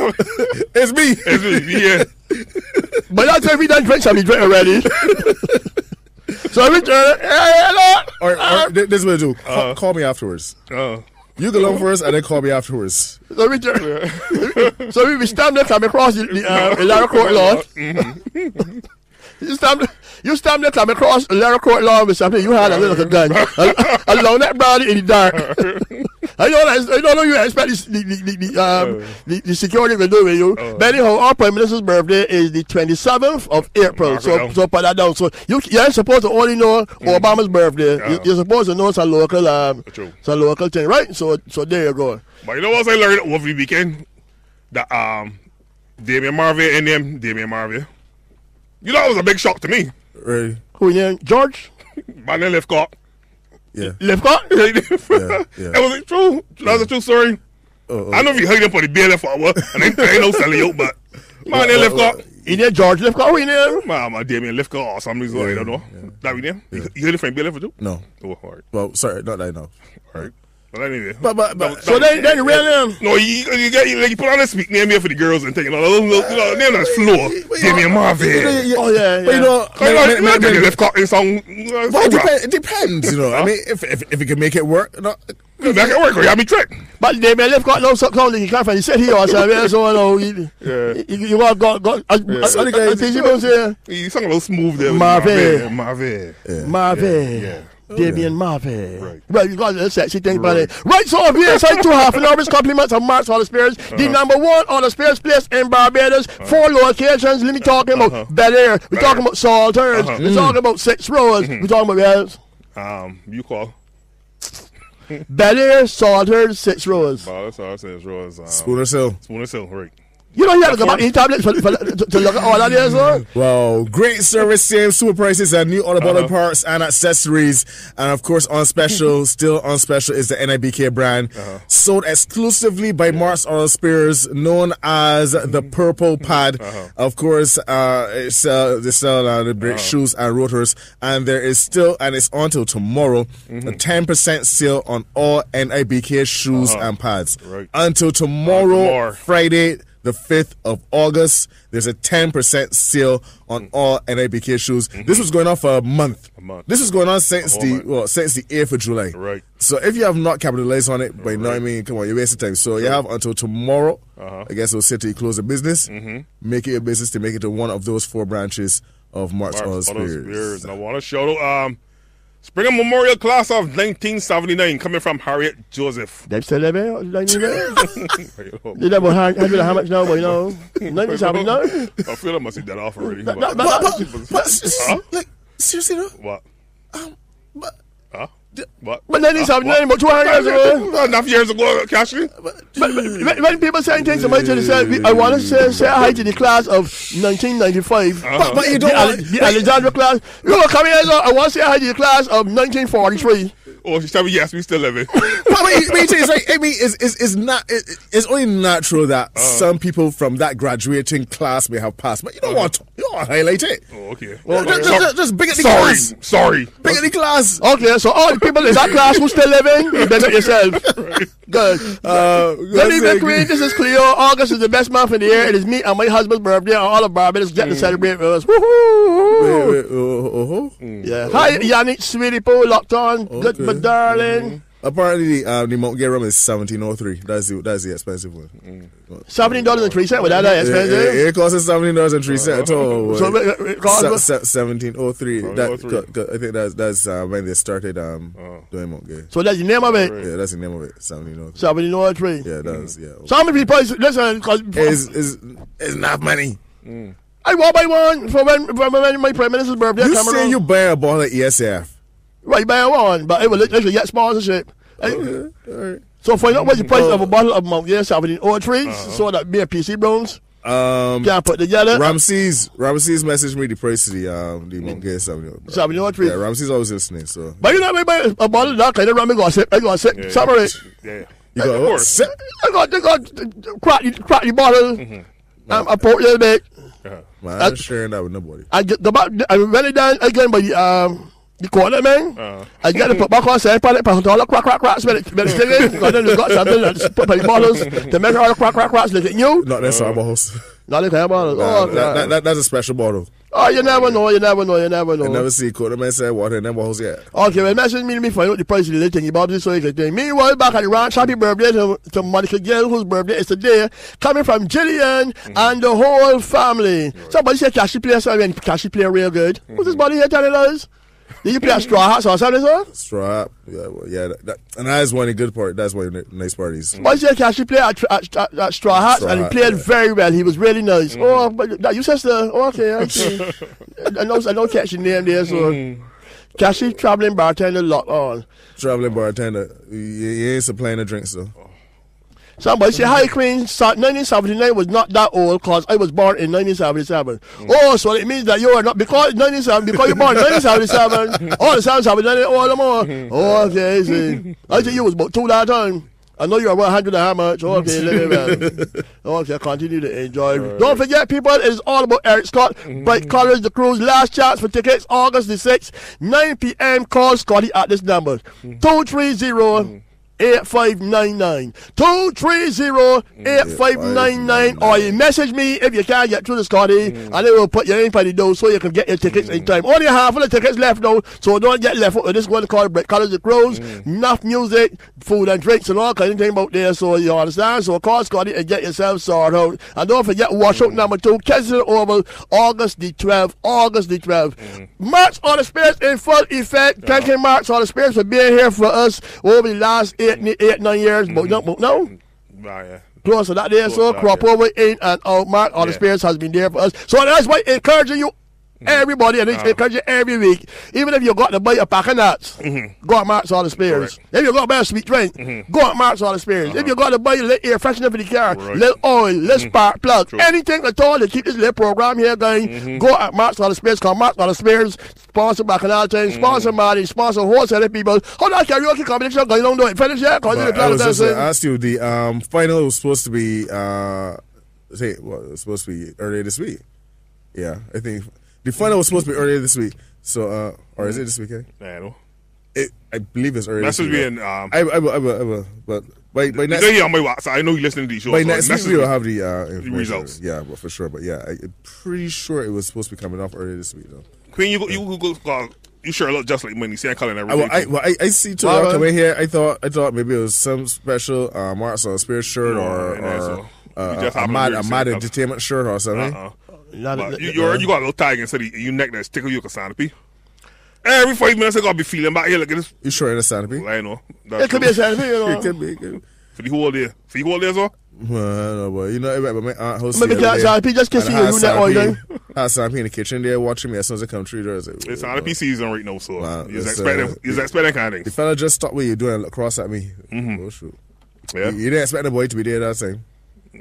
it's me. It's me, yeah. (laughs) But that's every done drinks have been drink already. (laughs) so we turn it. Hey, hello. Or, or th- this is what I do. Call, uh-huh. call me afterwards. Uh, You go along first and then call me afterwards. So we turn. Uh, so we be stand there, come across the, the uh, uh-huh. Ilaro Court lawn. You stand, you stand there, come across the Ilaro Court lawn with something. You had a little gun, a, that body in the dark. I don't, I don't know you expect the, the, the, the, um, the, the security will do with you. But anyhow, our Prime Minister's birthday is the 27th of April. So, down. so put that down. So you, you're supposed to only know Obama's birthday. You, you're supposed to know some local, um, True. some local thing, right? So, so there you go. but you know what I learned over the weekend? That um, Damian Marvey and them, Damian Marvey. You know, it was a big shock to me. Right? Who you name? George? (laughs) Man, they left court. Yeah. (laughs) Lifcott? yeah, (laughs) yeah. That was true. That was a true story. Oh, oh. I know if you heard them for the bailiff for a while, and they ain't no selling you, but (laughs) uh, oh, man, they left court. You name George Lifcott? Who you name? Man, my Damien left court or some reason, I don't know. That we name? You you heard it from bailiff or two? No. Oh, all right. Well, sorry, not that I know. All right. But anyway. But but but So then, then you ran them. No, you, you, get, you, like, you put on a speak name here for the girls and thing. You know, you know, you know, name on the floor. Damian Marvin. Oh, yeah, But you yeah. know, Come on, maybe- you know, maybe- the left cock in song. uh, Well, it, rap. it depends, you know. I mean, if if if you can make it work, you know, That can work. You have me trick. But they may live got no something you can't find. He said he was uh, so no. You, Yeah. you, you got got got. Uh, uh, Sorry, uh, guys. uh, uh, say He sung a little smooth there. with Marvin. Marvin. Marvin. Yeah, Damian Marvin. Right. Well, you got a little sexy thing about it. Right, so up here, side two half an hour's compliments of Marks Auto Spares. Uh-huh. The number one on the Spears place in Barbados. Four locations. Let me talking about Bel Air. We're talking about Salters. Uh-huh. We're talking about Six Roads. Mm-hmm. We're talking about yes. Um, you call. Bel Air, Salters, Six Roads. Oh, that's all I said. Was um, Spooner Hill. Spooner Hill, right? You know, you have to go back in tablets for, for, to, to look at all that there, so. (laughs) Wow, great service, same super prices and new auto body Uh-huh. parts and accessories. And of course, on special, (laughs) still on special is the NIBK brand. Uh-huh. Sold exclusively by Mark's Auto Spares, known as the Purple Pad. Uh-huh. Of course, uh, it's, uh, they sell uh, the brake shoes and rotors. And there is still, and it's until tomorrow, Mm-hmm. a 10% sale on all NIBK shoes and pads. Uh-huh. Right. Until tomorrow, tomorrow. Friday, the 5th of August. There's a 10% sale on all NIBK shoes. This was going on for a month. Mm-hmm. A month. This was going on since the month. well, since the 8th of July. Right. So if you have not capitalized on it, but you know what I mean, come on, you're wasting time. So you have until tomorrow. Uh-huh. I guess we'll say till you close the business. Mm-hmm. Make it a business to make it to one of those four branches of Marks Oil Marks Auto Spares. Spares. And I want to shout out um, Spring Memorial Class of 1979 coming from Harriet Joseph. They still live there? Like, (laughs) you know? I They never had, had how much now, but you know, (laughs) 1979. feel I must have that off already. But- but- but- (laughs) But, but, Huh? like seriously though, What? Um, but Huh? What? But 1979, about 200 years ago. Enough years ago, Cashley. But, but when, when people saying things about to say, I want to say, say hi to the class of 1995. Uh-huh. but, but you don't The, want, the Alexandra class. You know, come here, I want to say hi to the class of 1943. Oh, she told me yes, we still living. (laughs) But, but, you- but you it's like I mean, it's, it's, it's not. It, it's only natural that Uh. some people from that graduating class may have passed, but you don't oh. want to, you don't want to highlight it. oh, okay. Well, just, Sorry. just, just big at the sorry. class. Sorry. Big at the class. Okay, so all the people in that class who still living, you better yourself. (laughs) Good. Uh, Let me be clear. This is Cleo. August is the best month in the year. It is me and my husband's birthday, and all of Barbados get to mm. celebrate with us. Woohoo! Wait, wait, oh, oh, oh. Yeah. Hi, Yannick, sweetie poo, locked on. Good, Okay. but darling. Apparently, the, um, the Mount Gay rum is seventeen oh three. That's the that's the expensive one. Seventeen dollars and three cents. With that, that It, expensive. it, it costs seventeen dollars and three cents at all. So it- it costs- seventeen oh three. That 1703. co- co- I think that's that's uh, when they started um Oh. doing Mount Gay. So that's the name of it. Yeah, that's the name of it. Seventeen oh three. Seventeen dollars three. Yeah, that's yeah. So how many people listen? Cause Is is is not money. I want buy one for when for when my prime minister's birthday. You say around. you buy a bottle of ESF. Right buy one, but it will literally get sponsorship. Okay, all right. So find out what's the price of a bottle of Mount Gay seventeen oh three, Uh-huh. so that me and PC Browns Um, can put together. Ramses Ramses messaged me the price of the um the Mount Gay seventeen. Seventeen oh three. Yeah, Ramses always listening. So But you know, I buy a bottle of that kind of rum. I got sip. I got sip. Yeah. Separate. Yeah. you of go course. sip. I got, I got crack the, crack the bottle. Um, I pour a little bit. Uh-huh. Man, I'm not sharing that with nobody. I get the back. I run it down again by the um the corner man. Uh-huh. I get the put back on side, (laughs) put it, put all the crack crack cracks, but it, but it's singing. Because then you've got something that's put by bottles to measure all the crack crack cracks. Look at you. Not that uh, bottles. Not the kind of bottles. Nah, Oh, that, God. that, that, that's a special bottle. oh, you never know. You never know. You never I know. never see Coda Man say water in them bottles yet. Okay, well, message me to me find out the price of the little thing about this so you can think. Meanwhile, back at the ranch, happy birthday to, to Monica Gill, whose birthday is today, coming from Gillian and the whole family. Somebody said Cashy play something, Cashy play real good. Who's this body here telling us? Did you play a straw hats or something, sir? Straw up. Yeah, well, yeah. That, that, and that is one of the good part. That's one of the nice parties. Somebody said Cashy play at, at, at, at straw hats Straw and he Hat, played yeah. very well. He was really nice. Mm-hmm. Oh, but that, you sister. Oh, okay, I see. (laughs) I know, I know catch your name there, so. Mm-hmm. Cashy traveling bartender lock on. Traveling bartender. You, you ain't supplying the drinks though. Somebody say, Hi, Queen. 1979 was not that old because I was born in 1977. Mm. Oh, so it means that you are not, because 97, because you're born in 1977, all (laughs) the sounds have been all the more. Mm-hmm. Oh, okay, see. I think you was about two that time. I know you're 100 and how much. Okay, let me. (laughs) Okay, continue to enjoy. Don't forget, people, it is all about Eric Scott. Mm-hmm. Bright Colors, the cruise. Last chance for tickets, August the 6th, 9 p.m. Call Scotty at this number mm-hmm. 230 8599 230-8599 or you message me if you can't get through the Scotty and they will put your name by the door so you can get your tickets in time. Only half of the tickets left now, so don't get left out. This one called Break Colors the Crows. Enough music, food and drinks and all kind of thing about there, so you understand? So call Scotty and get yourself sorted out. And don't forget washout number two, Kensington Oval, August the 12th. August the 12th. Mark's Auto Spares in full effect. Thank you, Mark's Auto Spares, for being here for us over the last eight, eight nine years. But no, but no. Nah, yeah. Close to that there, so Close to that, crop over in and out. Mark, all the Yeah. spirits has been there for us. So that's why encouraging you, everybody, and it's Uh-huh. you every week. Even if you got to buy a pack of nuts, go at Mark's Auto Spares. Mm-hmm. Correct. If you got to buy a sweet drink, go at Mark's Auto Spares. If you got to buy a little air freshener for the car, Right. little oil, little spark plug, True. Mm-hmm. anything at all to keep this little program here going, go at Mark's Auto Spares. Cause Mark's Auto Spares sponsor by and all thing, Mm-hmm. sponsor money, sponsor wholesale people. How that karaoke competition going on? Do it finish yet? Cause But it's I was just the going to ask you, the um, final was supposed to be, uh, say, well, it was supposed to be earlier this week. Yeah, I think the final was supposed to be earlier this week. So, uh, or is it this weekend? Nah, no. It, I believe it's earlier. That's this just week. being. Um, I, I, will, I, will, I will, but by, by you next, know, yeah, on my WhatsApp. I know you listening to these shows. by so next week we will have the uh, results. Yeah, but for sure. But yeah, I, I'm pretty sure it was supposed to be coming off earlier this week though. Queen, you go, you go, go, you sure look just like money. See, I calling I, everything. well, I, well, I, I see two Well, out uh, coming here. I thought I thought maybe it was some special uh, Marks on Spirit shirt No, or, it ain't that, or so. uh, You a mad a mad entertainment shirt or something. Uh-uh. Not- But you, you're, you got a little tiger instead of your neck that's tickle you like a centipede. Every five minutes I gotta be feeling back here. Look at this. You sure in a centipede? I know. That's It could be a Saturday, you know. (laughs) It could be. It could be. for the whole day. For the whole day, so. Well, I don't know, but you know, but my aunt hosts Maybe can't Saturday, just kiss you, you that all day. Had Saturday in the kitchen there watching me as soon as I come through there. I like, It's "Well, on the PC season right now, so Wow, you're expecting, uh, you're expecting kind of The things. fella just stopped what you're doing and looked across at me. Oh shoot! Yeah. You, you didn't expect the boy to be there that time.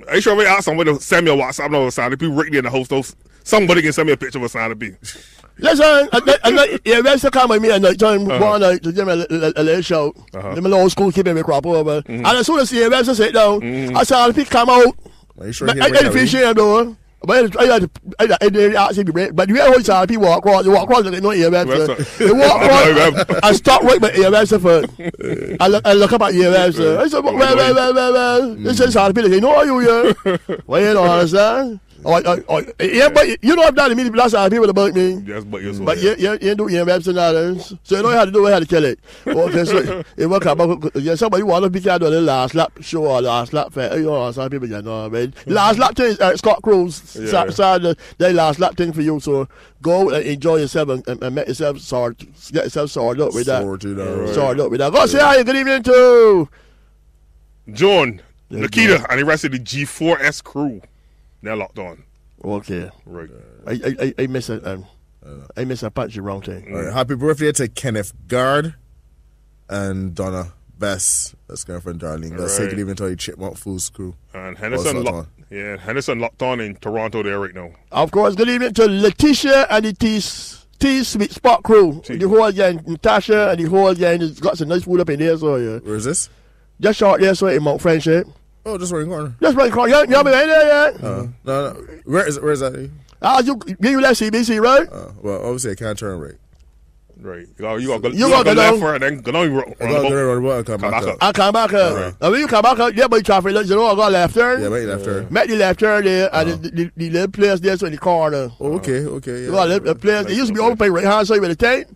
Are you sure if I ask somebody to send me a WhatsApp number of Sandy P right there in the host house? Somebody can send me a picture of a Sandy P. Listen, I, I, I, yeah, Rex to come with me at night time one night to give me a, a, a little shout. Uh-huh. Them old school keeping me crop over. And as soon as he Rex to sit down, I saw the pick come out. Are you sure? But he I ain't right didn't now, fish eh? though. I I I him. But you how some people walk across, walk across they know ear Well, Rex. so- They walk across and (laughs) stop right by Rex for. I look, I look up at Rex. I said, well, well, well, well, well. This is how people they know you here. (laughs) Well, you don't understand. Oh, I, I, I, yeah, but you know I've done immediately. That's how people about me. Yes, but so. But you, you, you do reps and others. So you know how to do it, how to kill it. (laughs) Okay, so it come up. Yeah, somebody want to be carried on the last lap show or last lap fair. You know, some people, you know, what I mean. Last lap thing, uh, Scott Cruz, Yeah. yeah. the, the last lap thing for you. So go and enjoy yourself and, and, and make yourself sort, get yourself sorted up with that. Sorted out. Sorted up with that. Go say hi, good evening to. John, Yeah, Nikita, and the rest of the G4S crew. They're locked on. Okay. Right. I, I, I, I miss it. Um, I miss a punch the wrong thing. All right, happy birthday to Kenneth Guard and Donna Bess, that's girlfriend Darlene. Let's Right. it even to the Chipmunk Foods crew. And Henderson, locked yeah, Henderson locked on in Toronto there right now. Of course, good evening to Letitia and the T T Sweet Spot crew. T- The whole gang, Natasha and the whole gang has got some nice food up in there, so yeah. Where is this? Just short there, so in Mount Friendship. Oh, just right in the corner. Just right across. You, you been in there yet? Uh, no, no. Where is, where is that? Ah, you, you left CBC, right? Uh, well, obviously I can't turn right. Right. You got, you got, You you got got go go left for it, then go down, run, I run gotta go the run come, Come back, back up. up. I come back up. Alright. And when you come back up, yeah, but you traffic lights, you know, I got left turn. Yeah, right after. Met the left turn there, and the, the, the little place there, so in the corner. Oh, okay, okay. Yeah. You got a little place, it used to be open right hand side with the tank.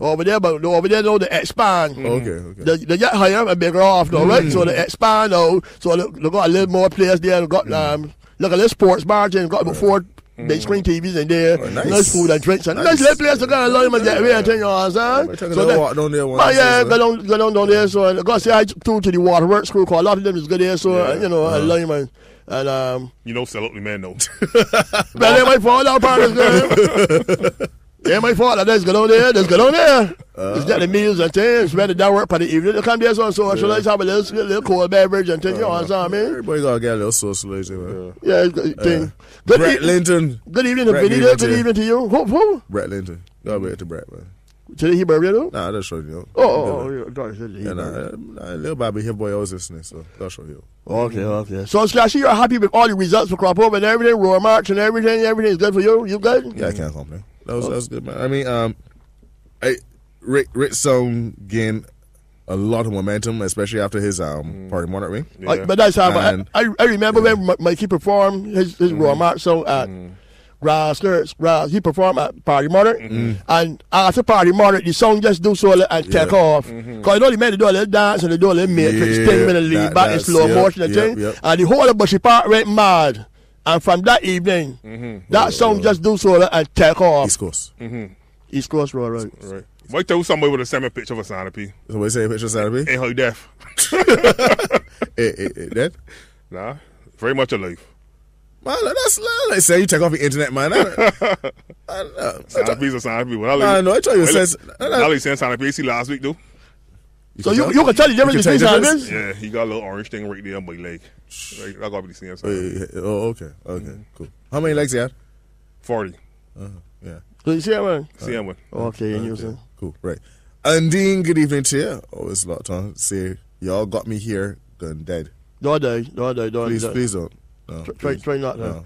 Over there, but over there, though, the expand. Oh, okay, okay. They, they get higher and bigger off, though, right? So they expand, though. So they, they got a little more players there. They got um, look at this sports margin. Got about four big screen TVs in there. Oh, nice. nice. food and drinks. And nice, Nice. little place to go and learn and get away and thing, you know what I'm saying? I take a So little they- walk down there one Oh yeah, day, go so- down, go down down there. So I got to say hi to to the waterworks crew. Cause a lot of them is good there. So Yeah. you know, Uh-huh. I love you, man. And um, You know, sell out the man, though. (laughs) (laughs) man, they might fall out part of might fall out. Let's go down there. Let's go down there. Uh-huh. Let's get the meals and things. Ready down work for the evening. They come there so so. So let's have a little, little cold beverage and things. You know uh-huh. what I'm saying? Everybody gotta get a little socialization, man. Yeah, it's good uh, thing. Good, Brett e- Linton. good evening to Vinny. Good evening to you. Who? Who? Brett Linton. Be at the Brett, man. Today he birthday though? Nah, that's show you. Oh, oh, oh, yeah. Sorry, said he Yeah, nah, nah, little Bobby, his boy always listening, so that's show you. Okay, okay. So, Slashy, you're happy with all the results for Crop Over and everything, Road March and everything. Everything's good for you. You good? Yeah, I can't complain. That was that was good, man. I mean, um, I Rick Rick Song gained a lot of momentum, especially after his um mm. party monarch wing. Yeah. Like, but that's how And- I, I, I remember when Mi- Mikey performed his, his mm-hmm. road march song at mm-hmm. Raz Skirts. Raz, he performed at Party Monarch. Mm-hmm. And after Party Monarch, the song just do so and take off. Because you know, they made the do a little dance and they do a little matrix Yeah, thing when they lean that- back in slow yep, motion and yep, thing. yep. And the whole of Bushy Park went mad. And from that evening, that song just do so and take off. East Coast. East Coast Road, right. Right. Might tell somebody with a semi picture of a centipede. So what say picture Saturday? Ain't how deaf. (laughs) Eh, eh, eh, that? Nah. Very much alive. Man, that's like say you take off the internet, man. (laughs) I, I, I, Centipede's a centipede. Well, I know. I tell you, it says. Ali saying centipede. See last week, though. So you, you can tell the difference You between can tell the songs? Yeah, he got a little orange thing right there on my leg. Right, I gotta be the same centipede. Oh, okay, okay, cool. How many legs you had? 40. Uh-huh, yeah. So you see it, man? See him with. Oh, okay, and you say. Cool, right. Undine, good evening to you. Always a lot of time. Say, y'all got me here, gun dead. Don't die, don't die, don't Please, die. please don't. No, Try, try, please. try not to. No.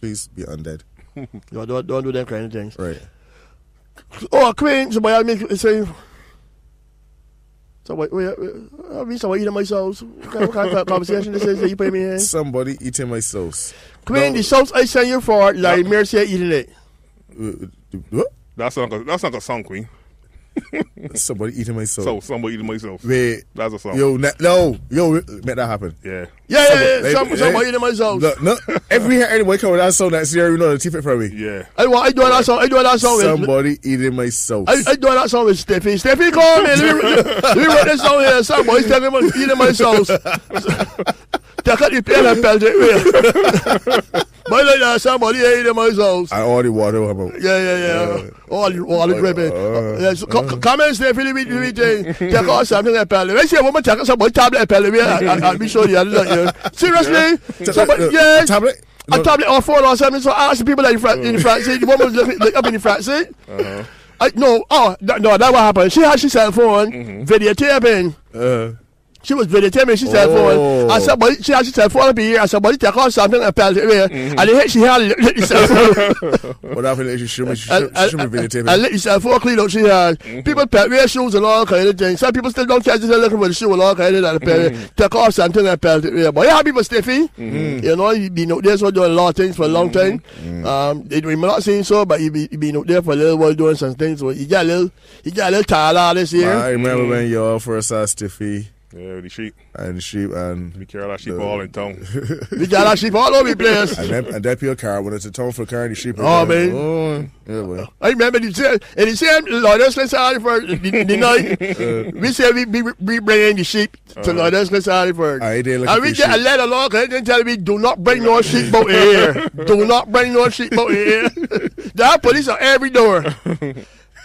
Please be undead. (laughs) No, don't, don't do them kind of things. Right. Oh, Queen, somebody make it say. Somebody, wait, I mean, somebody eating my sauce. What kind, what kind of conversation this is that you pay me in? Somebody eating my sauce. Queen, No. the sauce I send you for, like Mercy eating it. Uh, What? That's not a, that's not a song, Queen. (laughs) Somebody eating my sauce. So, somebody eating myself. Wait. That's a song. Yo, na- no, yo, make that happen. Yeah. Yeah, yeah, yeah. Somebody- Some, somebody eating my sauce. Look, no, if we anybody come with that song next year, you know the tip it from me. Yeah. I want, I doing that song, I doing that song with, Somebody eating my sauce. I, I doing that song with Steffi. Steffi, call me. Let me, let me write this song here. Somebody's telling me eating my (laughs) Take out (laughs) the pen and pelt it. Wait. But like that, somebody eating my sauce. I already water about. Yeah, yeah, yeah. all the, all the dripping. uh, yes, co- co- come and stay for the meet- the meeting. Take out something and pelt it. Let's see a woman take out some tablet and pelt it. I'll, be sure you look here. Seriously? Somebody, Look, yes. Tablet? A tablet or phone or something. So I asked the people like in, front, in the front seat. The woman was looking, look up in the front seat. I, no, oh, th- no, that what happened. She had her cell phone videotaping. Uh, She was videotaping she cell phone. Oh. And somebody, she had her cell phone up here, and somebody take out something and pelt it away. Mm-hmm. And they hit, she had lit lit the cell phone. what happened she should be, she and, should, she should be and, videotaping? and lit the cell phone clean out she had. Mm-hmm. People pelt wear shoes and all kind of things. Some people still don't catch it, looking for the shoe and all kind of that. Mm Take off something and pelt it. But yeah, people stiffy. You know, you been out there so doing a lot of things for a long time. Um, it, we may not saying so, but you be been out there for a little while doing some things. So you got a little, you got a little tired out this year. I remember when y'all first saw Stiffy Yeah, the sheep. and Sheep and Be careful that sheep all in town. (laughs) We got our sheep all over the place. and then and that pure car when it's a tone for carrying the sheep. Oh, man. Oh, yeah, well. I remember the same, and the same Lord's Sorry for the, the night. (laughs) we said we, we, we bring in the sheep to uh-huh. Lord's Sorry for. I did look And we the get a letter along, and they tell me, do not bring no sheep out here. (laughs) do not bring no sheep out here. that police are every door.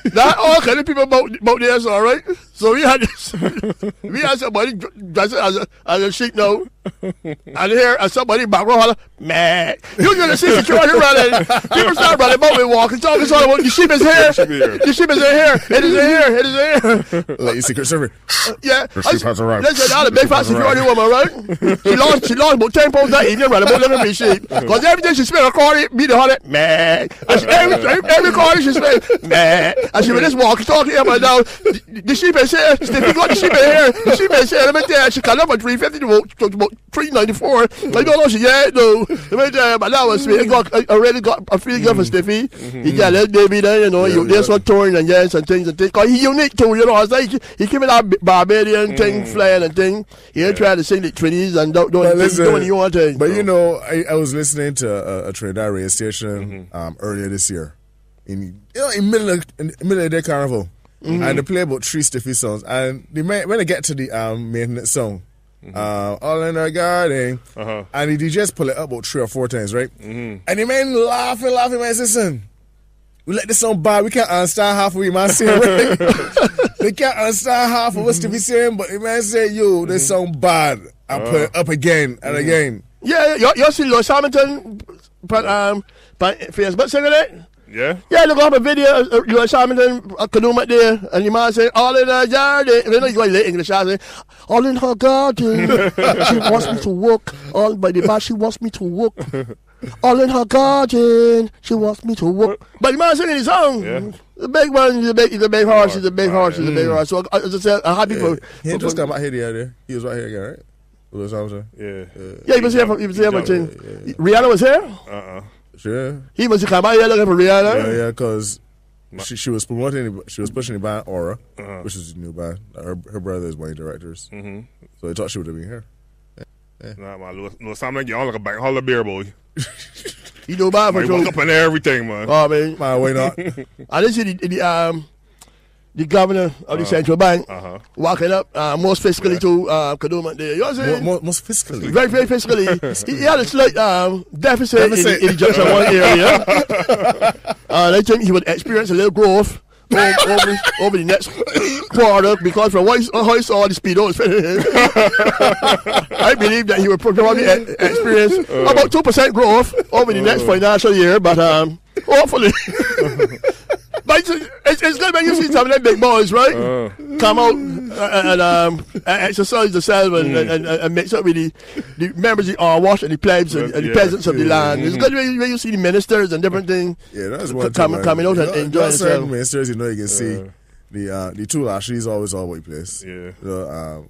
That all kind of people about, about there, so, all right? So we had this, (laughs) we had somebody dressed as a, as a sheep now. And here, and somebody back row holler, man, you gonna see security running. People start running about me walking, talking, talking about the sheep is here. here. The sheep is in here. It is in here. It is in here. Like your secret server. Uh, yeah. The sheep has arrived. Listen, now the big fat security woman, right? She lost, she lost about 10 pounds that evening running about looking at me sheep. Because everything she spent a quarter, me the holler, man. And she, every, every, quarter she spent, man. And she was just walking, talking up and down. The, the sheep is here. Stiffy got the sheep in here. The sheep is here. Let me tell you, she cut up at 350 to to about 394. I don't know she yet, no. Let me tell you, but that was sweet. I, got, I already got a free gift for mm. Stiffy. He mm-hmm. got a little baby there, you know. Yeah, you, There's yeah. one touring and yes and things and things. Cause he unique too, you know. It's like he, he came in that Barbadian mm. thing, flying and thing. He ain't trying to sing the Trinidad and don't, don't, listen, doing your own thing. But you know, I, I was listening to a, a Trinidad radio station mm-hmm. um, earlier this year, in you know, in middle of in the middle of their carnival, mm-hmm. and they play about three Stiffy songs, and they may, when they get to the um, main song. Uh, all in our garden, Uh-huh. and he just pull it up about three or four times, right? And the man laughing, laughing, man. says, Listen, we let this song bad. We can't understand half of what man saying, right? (laughs) they can't understand half of what's to be saying, but the man say, "Yo, this song bad." I put it up again and again. yeah, you, you see Lewis Hamilton, but, um, but Facebook singing it? Yeah? Yeah, look up a video, uh, Lewis Hamilton, a canoe up there, and the man say, all in her garden. You know, you go in English, I say, (laughs) all in her garden. she wants me to work, all by the back, she wants me to work. All in her garden, she wants me to work. But the man singing his song. Yeah. The big one, he's a big, he's a big horse, he's a big Right. horse, he's a big horse. So, uh, as I said, I'm happy for. He for- ain't just for- come out here the other. He was right here again, right? Louis Armstrong. Yeah. yeah, he was here for, he was here for Yeah, thing. Rihanna was here? Uh-uh. Sure. He must have come out here looking for Rihanna. Yeah, yeah, because she, she was promoting, she was pushing the band Aura, Uh-huh. which is a new band. Her, her brother is one of the directors. Mm-hmm. So they thought she would have been here. Nah, man. Louis, Louis Simon, you all like a bank holiday beer, boy. (laughs) you do bad for Man, sure. walk up and everything, man. Oh, man. Man, why not? (laughs) I didn't see the, the, um, the governor of the central bank Uh-huh. walking up, uh, most fiscally to uh, Kadooment there. You know what I'm saying? mo- most fiscally. Very, very fiscally. (laughs) he, he had a slight um, deficit, Deficit. In, in just one (laughs) area. uh, I think he would experience a little growth o- over, over the next quarter because from what I, how I saw the speedo was fitting him, (laughs) I believe that he would probably e- experience about 2% growth over the next financial year, but um, hopefully. But it's, it's, it's good when you see some of them big boys, right? Come out uh, and um, and exercise themselves and, and, and, and mix up with the, the members of the uh, wash and the plebs and, and the Yeah. peasants of the land. It's good when you, when you see the ministers and different things. Yeah, that's c- one come- thing, man. coming out You and know- enjoying you know certain themselves. ministers, you know, you can see the uh, the two last is always all over the place. Yeah. You know, um,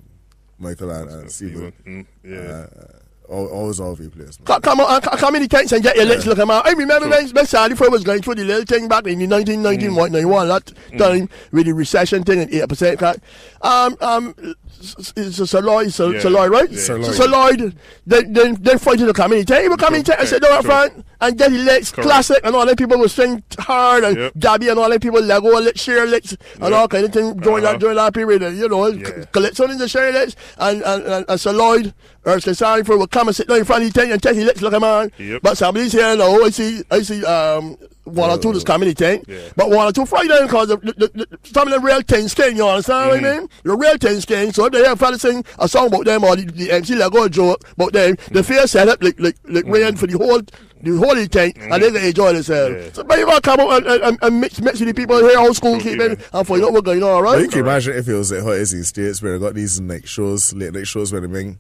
Michael and, and Stephen. Mm, yeah. Uh, al- always all over the place. Man. Come on, come in the tents and get your lips looking out. I remember when, when Sandiford was going through the little thing back in the 1991 91, that time with the recession thing and 8% cut. Um, um, s- it's a Sir Lloyd, Sir, Yeah. Sir Lloyd, right? Yeah. Sir Lloyd. Sir Lloyd, they, they, they fighting the community. He would come in and sit no, up front and get the licks, Correct. classic, and all them people would sing hard, and Yep. Gabby and all them people Lego licks, share licks, and Yep. all kind of thing during Uh-huh. that during that period. And, you know, Yeah. Calypso in the share licks, and, and, and, and Sir Lloyd, or Sir Sandiford would come and sit down in front of the thing and take the licks, look him on. Yep. But somebody's here now, I see, I see, um, one or two that's coming in tank, Yeah. but one or two Friday because the, the, the, some of them real thin skin, you understand what I mm. mean? The real thin skin. So if they hear a fella sing a song about them or the, the MC like go a joke about them, the mm. feel set up like like like mm. rain for the whole the whole tank and they can enjoy themselves. Yeah. So maybe I'll come up and, and, and, and mix mix with the people here, old school True, keeping yeah. and find out what's going on, But you right? can imagine if it was like Hot it is in the States where they got these like shows, late night shows where they bring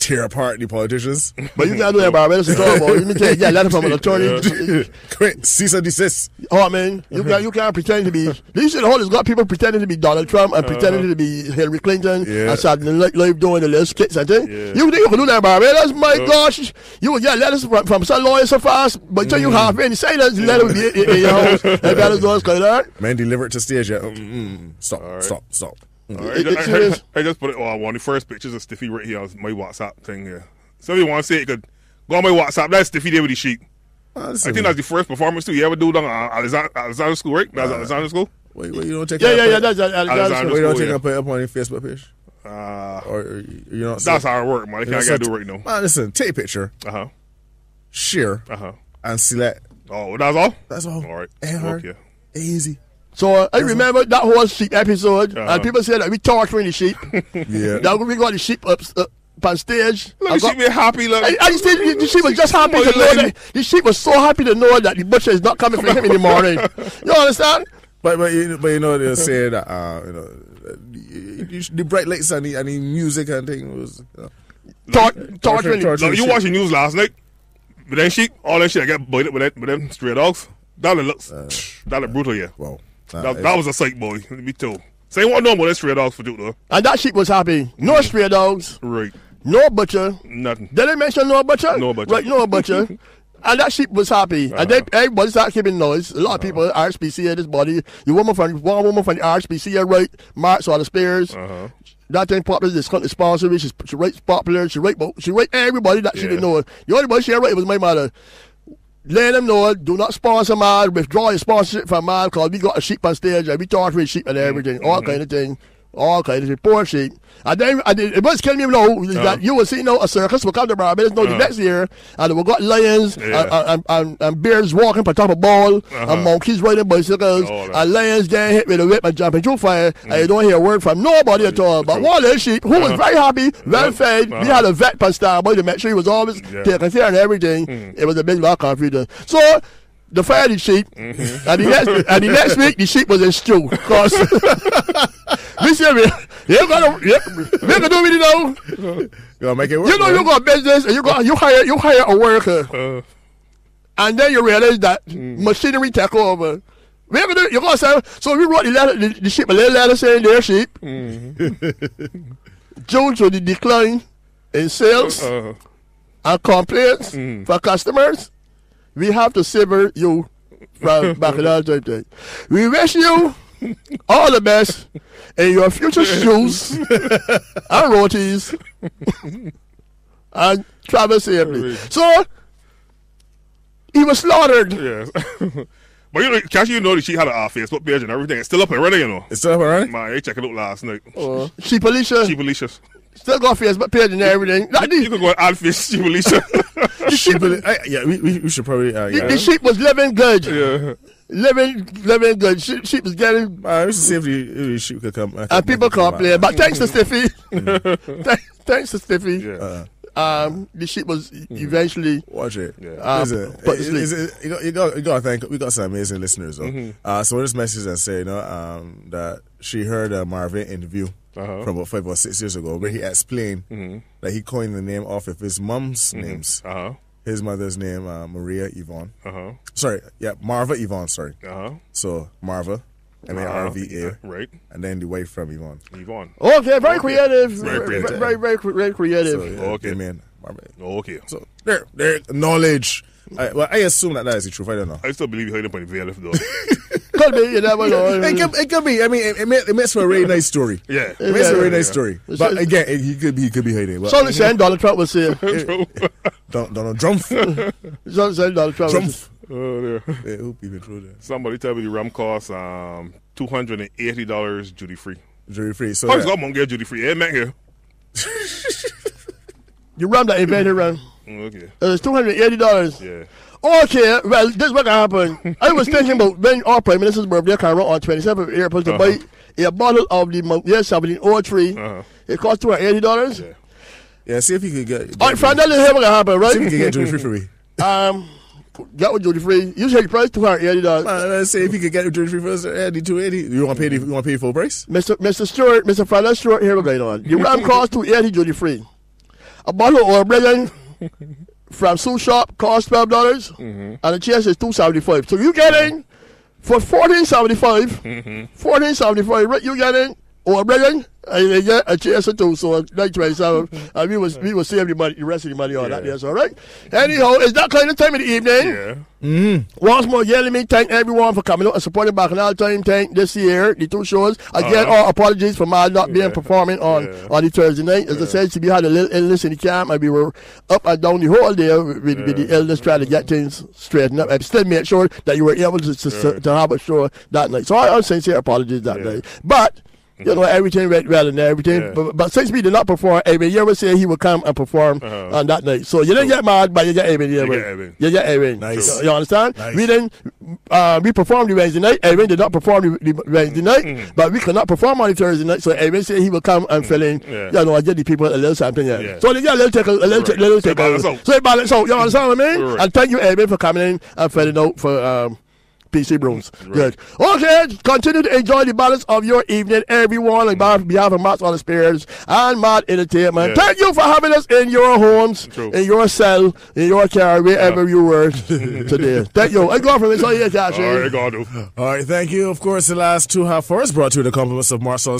tear apart the politicians. But you can't do that, Barbados. It's all about. Let me tell you, yeah, letter from an attorney. Quick, cease and desist. Oh man, you can't you can't pretend to be. These shit has got people pretending to be Donald Trump and pretending to be Hillary Clinton Yeah. and Saturday Night Live doing the little skits and thing. Yeah. You think you can do that, Barbados? My gosh, you would get letters from, from some lawyers so fast, but until you have any say that letter will be in, in your house. And that is what's going on. Man it to stage. Yeah. Mm, mm, mm. Stop, right. stop, stop. All Right, it- I. I, I just put it on one of the first pictures of Stiffy right here on my WhatsApp thing here. So if you want to see it, you could go on my WhatsApp. That's Stiffy there with the sheep. Ah, I think that's the first performance too. You ever do it on uh, Alexander, Alexander School, right? That's Alexander School. Wait, wait, you don't take Yeah, yeah, yeah. uh, That's that. that, Alexander that's Wait, you don't School, take yeah. up, up on your Facebook page? Uh, Or you're not that's how it work, man. I can't, I can't do it right now. Man, listen, take a picture, Uh huh. share, Uh huh. and select. Oh, that's all. That's all. All right. Okay. Easy. So uh, I remember that whole sheep episode, Uh-huh. and people said that we torturing the sheep. (laughs) Yeah. that we got the sheep up, up on stage. Look I at got- sheep be happy. Look. I, I just think the, the sheep was just happy to know lady. that the sheep was so happy to know that the butcher is not coming for him in the morning. (laughs) You understand? But but you, but you know they're saying that uh, you know the, the- the bright lights and the, and the music and thing was uh, Tor- torture- torturing. torture. Look, you shit. watch the news last night. But then sheep, all that shit I got baited with, that, with them stray dogs. That looks, that look brutal, yeah. Wow. Nah, That, that was a sight, boy. Me too. Same one no more than stray dogs for you, though. And that sheep was happy. No mm. stray dogs, Right. no butcher. Nothing. Did they mention no butcher? No butcher. Right, no butcher. (laughs) and that sheep was happy. And uh-huh. they, everybody started keeping noise. A lot of people, uh-huh. RSPC had this body. The woman from, one woman from the RSPC had right, Marks Auto Spares. Uh-huh. That thing popular, this country sponsor. She's, she rates popular, she rate, she rate everybody that she Yeah. didn't know. The only one she had right was my mother. Let them know, do not sponsor Mad, withdraw your sponsorship from Mad, because we got a sheep on stage, and we talk with sheep and mm-hmm. everything, all mm-hmm. kind of thing. All kind of thing, poor sheep. And then, and it, was killing me now, is that you will see now a circus will come to Barbados now the next year, and we got lions, Yeah. and, and, and, and bears walking on top of ball, and monkeys riding bicycles, and lions getting hit with a whip and jumping through fire, and you don't hear a word from nobody at all. But one of the sheep, who was very happy, well fed, we Uh-huh. had a vet on standby to make sure he was always Yeah. taking care of everything. It was a big lot of confusion. So, the fire the sheep, and, the next, and the next week, the sheep was in stew. Because, we said, we, you gotta, you, we can do it, you know. You gonna make it work? You know, man. you got business, and you got, you hire, you hire a worker. Uh, and then you realize that machinery take over. We're gonna, you're gonna say, so we wrote the letter, the, the ship a little letter saying their sheep. Due to the decline in sales Uh, and complaints for customers, we have to sever you from Bacchanal Type Thing. We wish you all the best in your future shoes (laughs) and rotis and travel safely. So, he was slaughtered. yes. (laughs) but you know, Cash, you know that she had a uh, Facebook page and everything. It's still up and running, you know. It's still up and running? Man, I checked it out last night. Uh, Sheep Alicia Sheep Alicia's. Still got Facebook page and everything. That You the, can go and add fish, Sheep Alicia. Sheep, I, yeah, we, we, we should probably. Uh, the, yeah. the sheep was living good. yeah. Living, living good. Sheep, sheep was getting Uh, we should see if the, if the sheep could come. Uh, and people come complain. out. But thanks to Stiffy, Thank- (laughs) thanks to Stiffy, Yeah. Uh, um, the ship was eventually. Watch it. Yeah. Uh, Listen, but it- sleep. it's- it- you got you got you got to thank we got some amazing listeners though. Mm-hmm. Uh, so this message and say you know um, that she heard a Marvin interview Uh-huh. from about five or six years ago where he explained that he coined the name off of his mom's names. Uh huh. His mother's name uh, Maria Yvonne. Uh huh. Sorry, yeah, Marva Yvonne. Sorry, Uh huh. so Marva, M A R V A, uh, Right. and then the wife from Yvonne. Yvonne. Okay, very creative. Very Very, creative. very, very, very creative. So yeah, Okay. they mean Marva. Okay. So there, there, knowledge. I, well, I assume that that is the truth. I don't know. I still believe you heard him on the VLF though. (laughs) Could be, you never know. It could, it could be. I mean, it, it, makes, it makes for a really nice story. yeah. It makes for a really Yeah, nice yeah. story. It's- But it's- again, it, he could be. He could be hiding. But Somebody saying Donald Trump was here. True. don't don't know. Drumpf. Somebody saying Donald Trump was Drumpf. Oh, there. Yeah, who even through there? Somebody tell me the rum costs um two hundred and eighty dollars duty free. Jury free. So How does yeah. God get duty free? Hey, man here. (laughs) You rum that invented rum. Mm, Okay. It was two hundred eighty dollars. Yeah. Okay, well, this is what happened. (laughs) I was thinking about when our Prime Minister's birthday came around on 27th of April to Uh-huh. buy a bottle of the Mount- year 1703. Uh-huh. It cost $280. Yeah. Yeah, see if you could get. All right, out here what happened, See if you can get right? jury free for me. (laughs) um, that was duty free. You said the price $280. Uh, let's see if you could get jury free for the two eighty. You want to pay? The, you want to pay full price? Mr. Mr. Stuart, Mr. Freundel Stuart, here we going on. The ram (laughs) cost 280 duty free. A bottle of brilliant from Sue Shop costs twelve dollars, and the chest is two seventy five. So you getting for fourteen seventy five, fourteen seventy five. Right, you getting oil brilliant, and you get a or two. So like twenty seven, and we was we will the money, the rest of the money on that. Yes, all right. Anyhow, it's that kind of time of the evening. Yeah. Once more, yeah, let me thank everyone for coming out and supporting Bacchanal Time Tank this year, the two shows. Again, Uh-huh. all apologies for my not being Yeah. performing on, Yeah. on the Thursday night. As I said, we had a little illness in the camp and we were up and down the whole day with, with the illness trying to get things straightened up. I still made sure that you were able to, to, to have a show that night. So I, I sincere apologies that night. But, you know, everything went well and everything. Yeah. But, but since we did not perform, Evan would say he would come and perform Uh-huh. on that night. So you didn't get mad, but you get Evan Year. You get Evan. You get Evan. Nice. You, you understand? Nice. We didn't. Uh, we performed the Wednesday night. Evan did not perform the, the Wednesday night, Mm-hmm. but we could not perform on the Thursday night. So Evan said he will come and fill in. Yeah. You know, and get the people a little something. Yeah. Yeah. So they get a little take a, little, Right. take, little So take. So it balance out. You understand what I mean? Right. And thank you, Evan, for coming in and filling out for. Um, PC Brooms. Good. Okay, continue to enjoy the balance of your evening, everyone, on behalf of Mark's Auto Spares and Matt Entertainment. Yeah. Thank you for having us in your homes, True. in your cell, in your car, wherever you were today. (laughs) Thank you. I go from this all here, Cash. All right, God do. All right, thank you. Of course, the last two half hours brought to you the compliments of Marcel.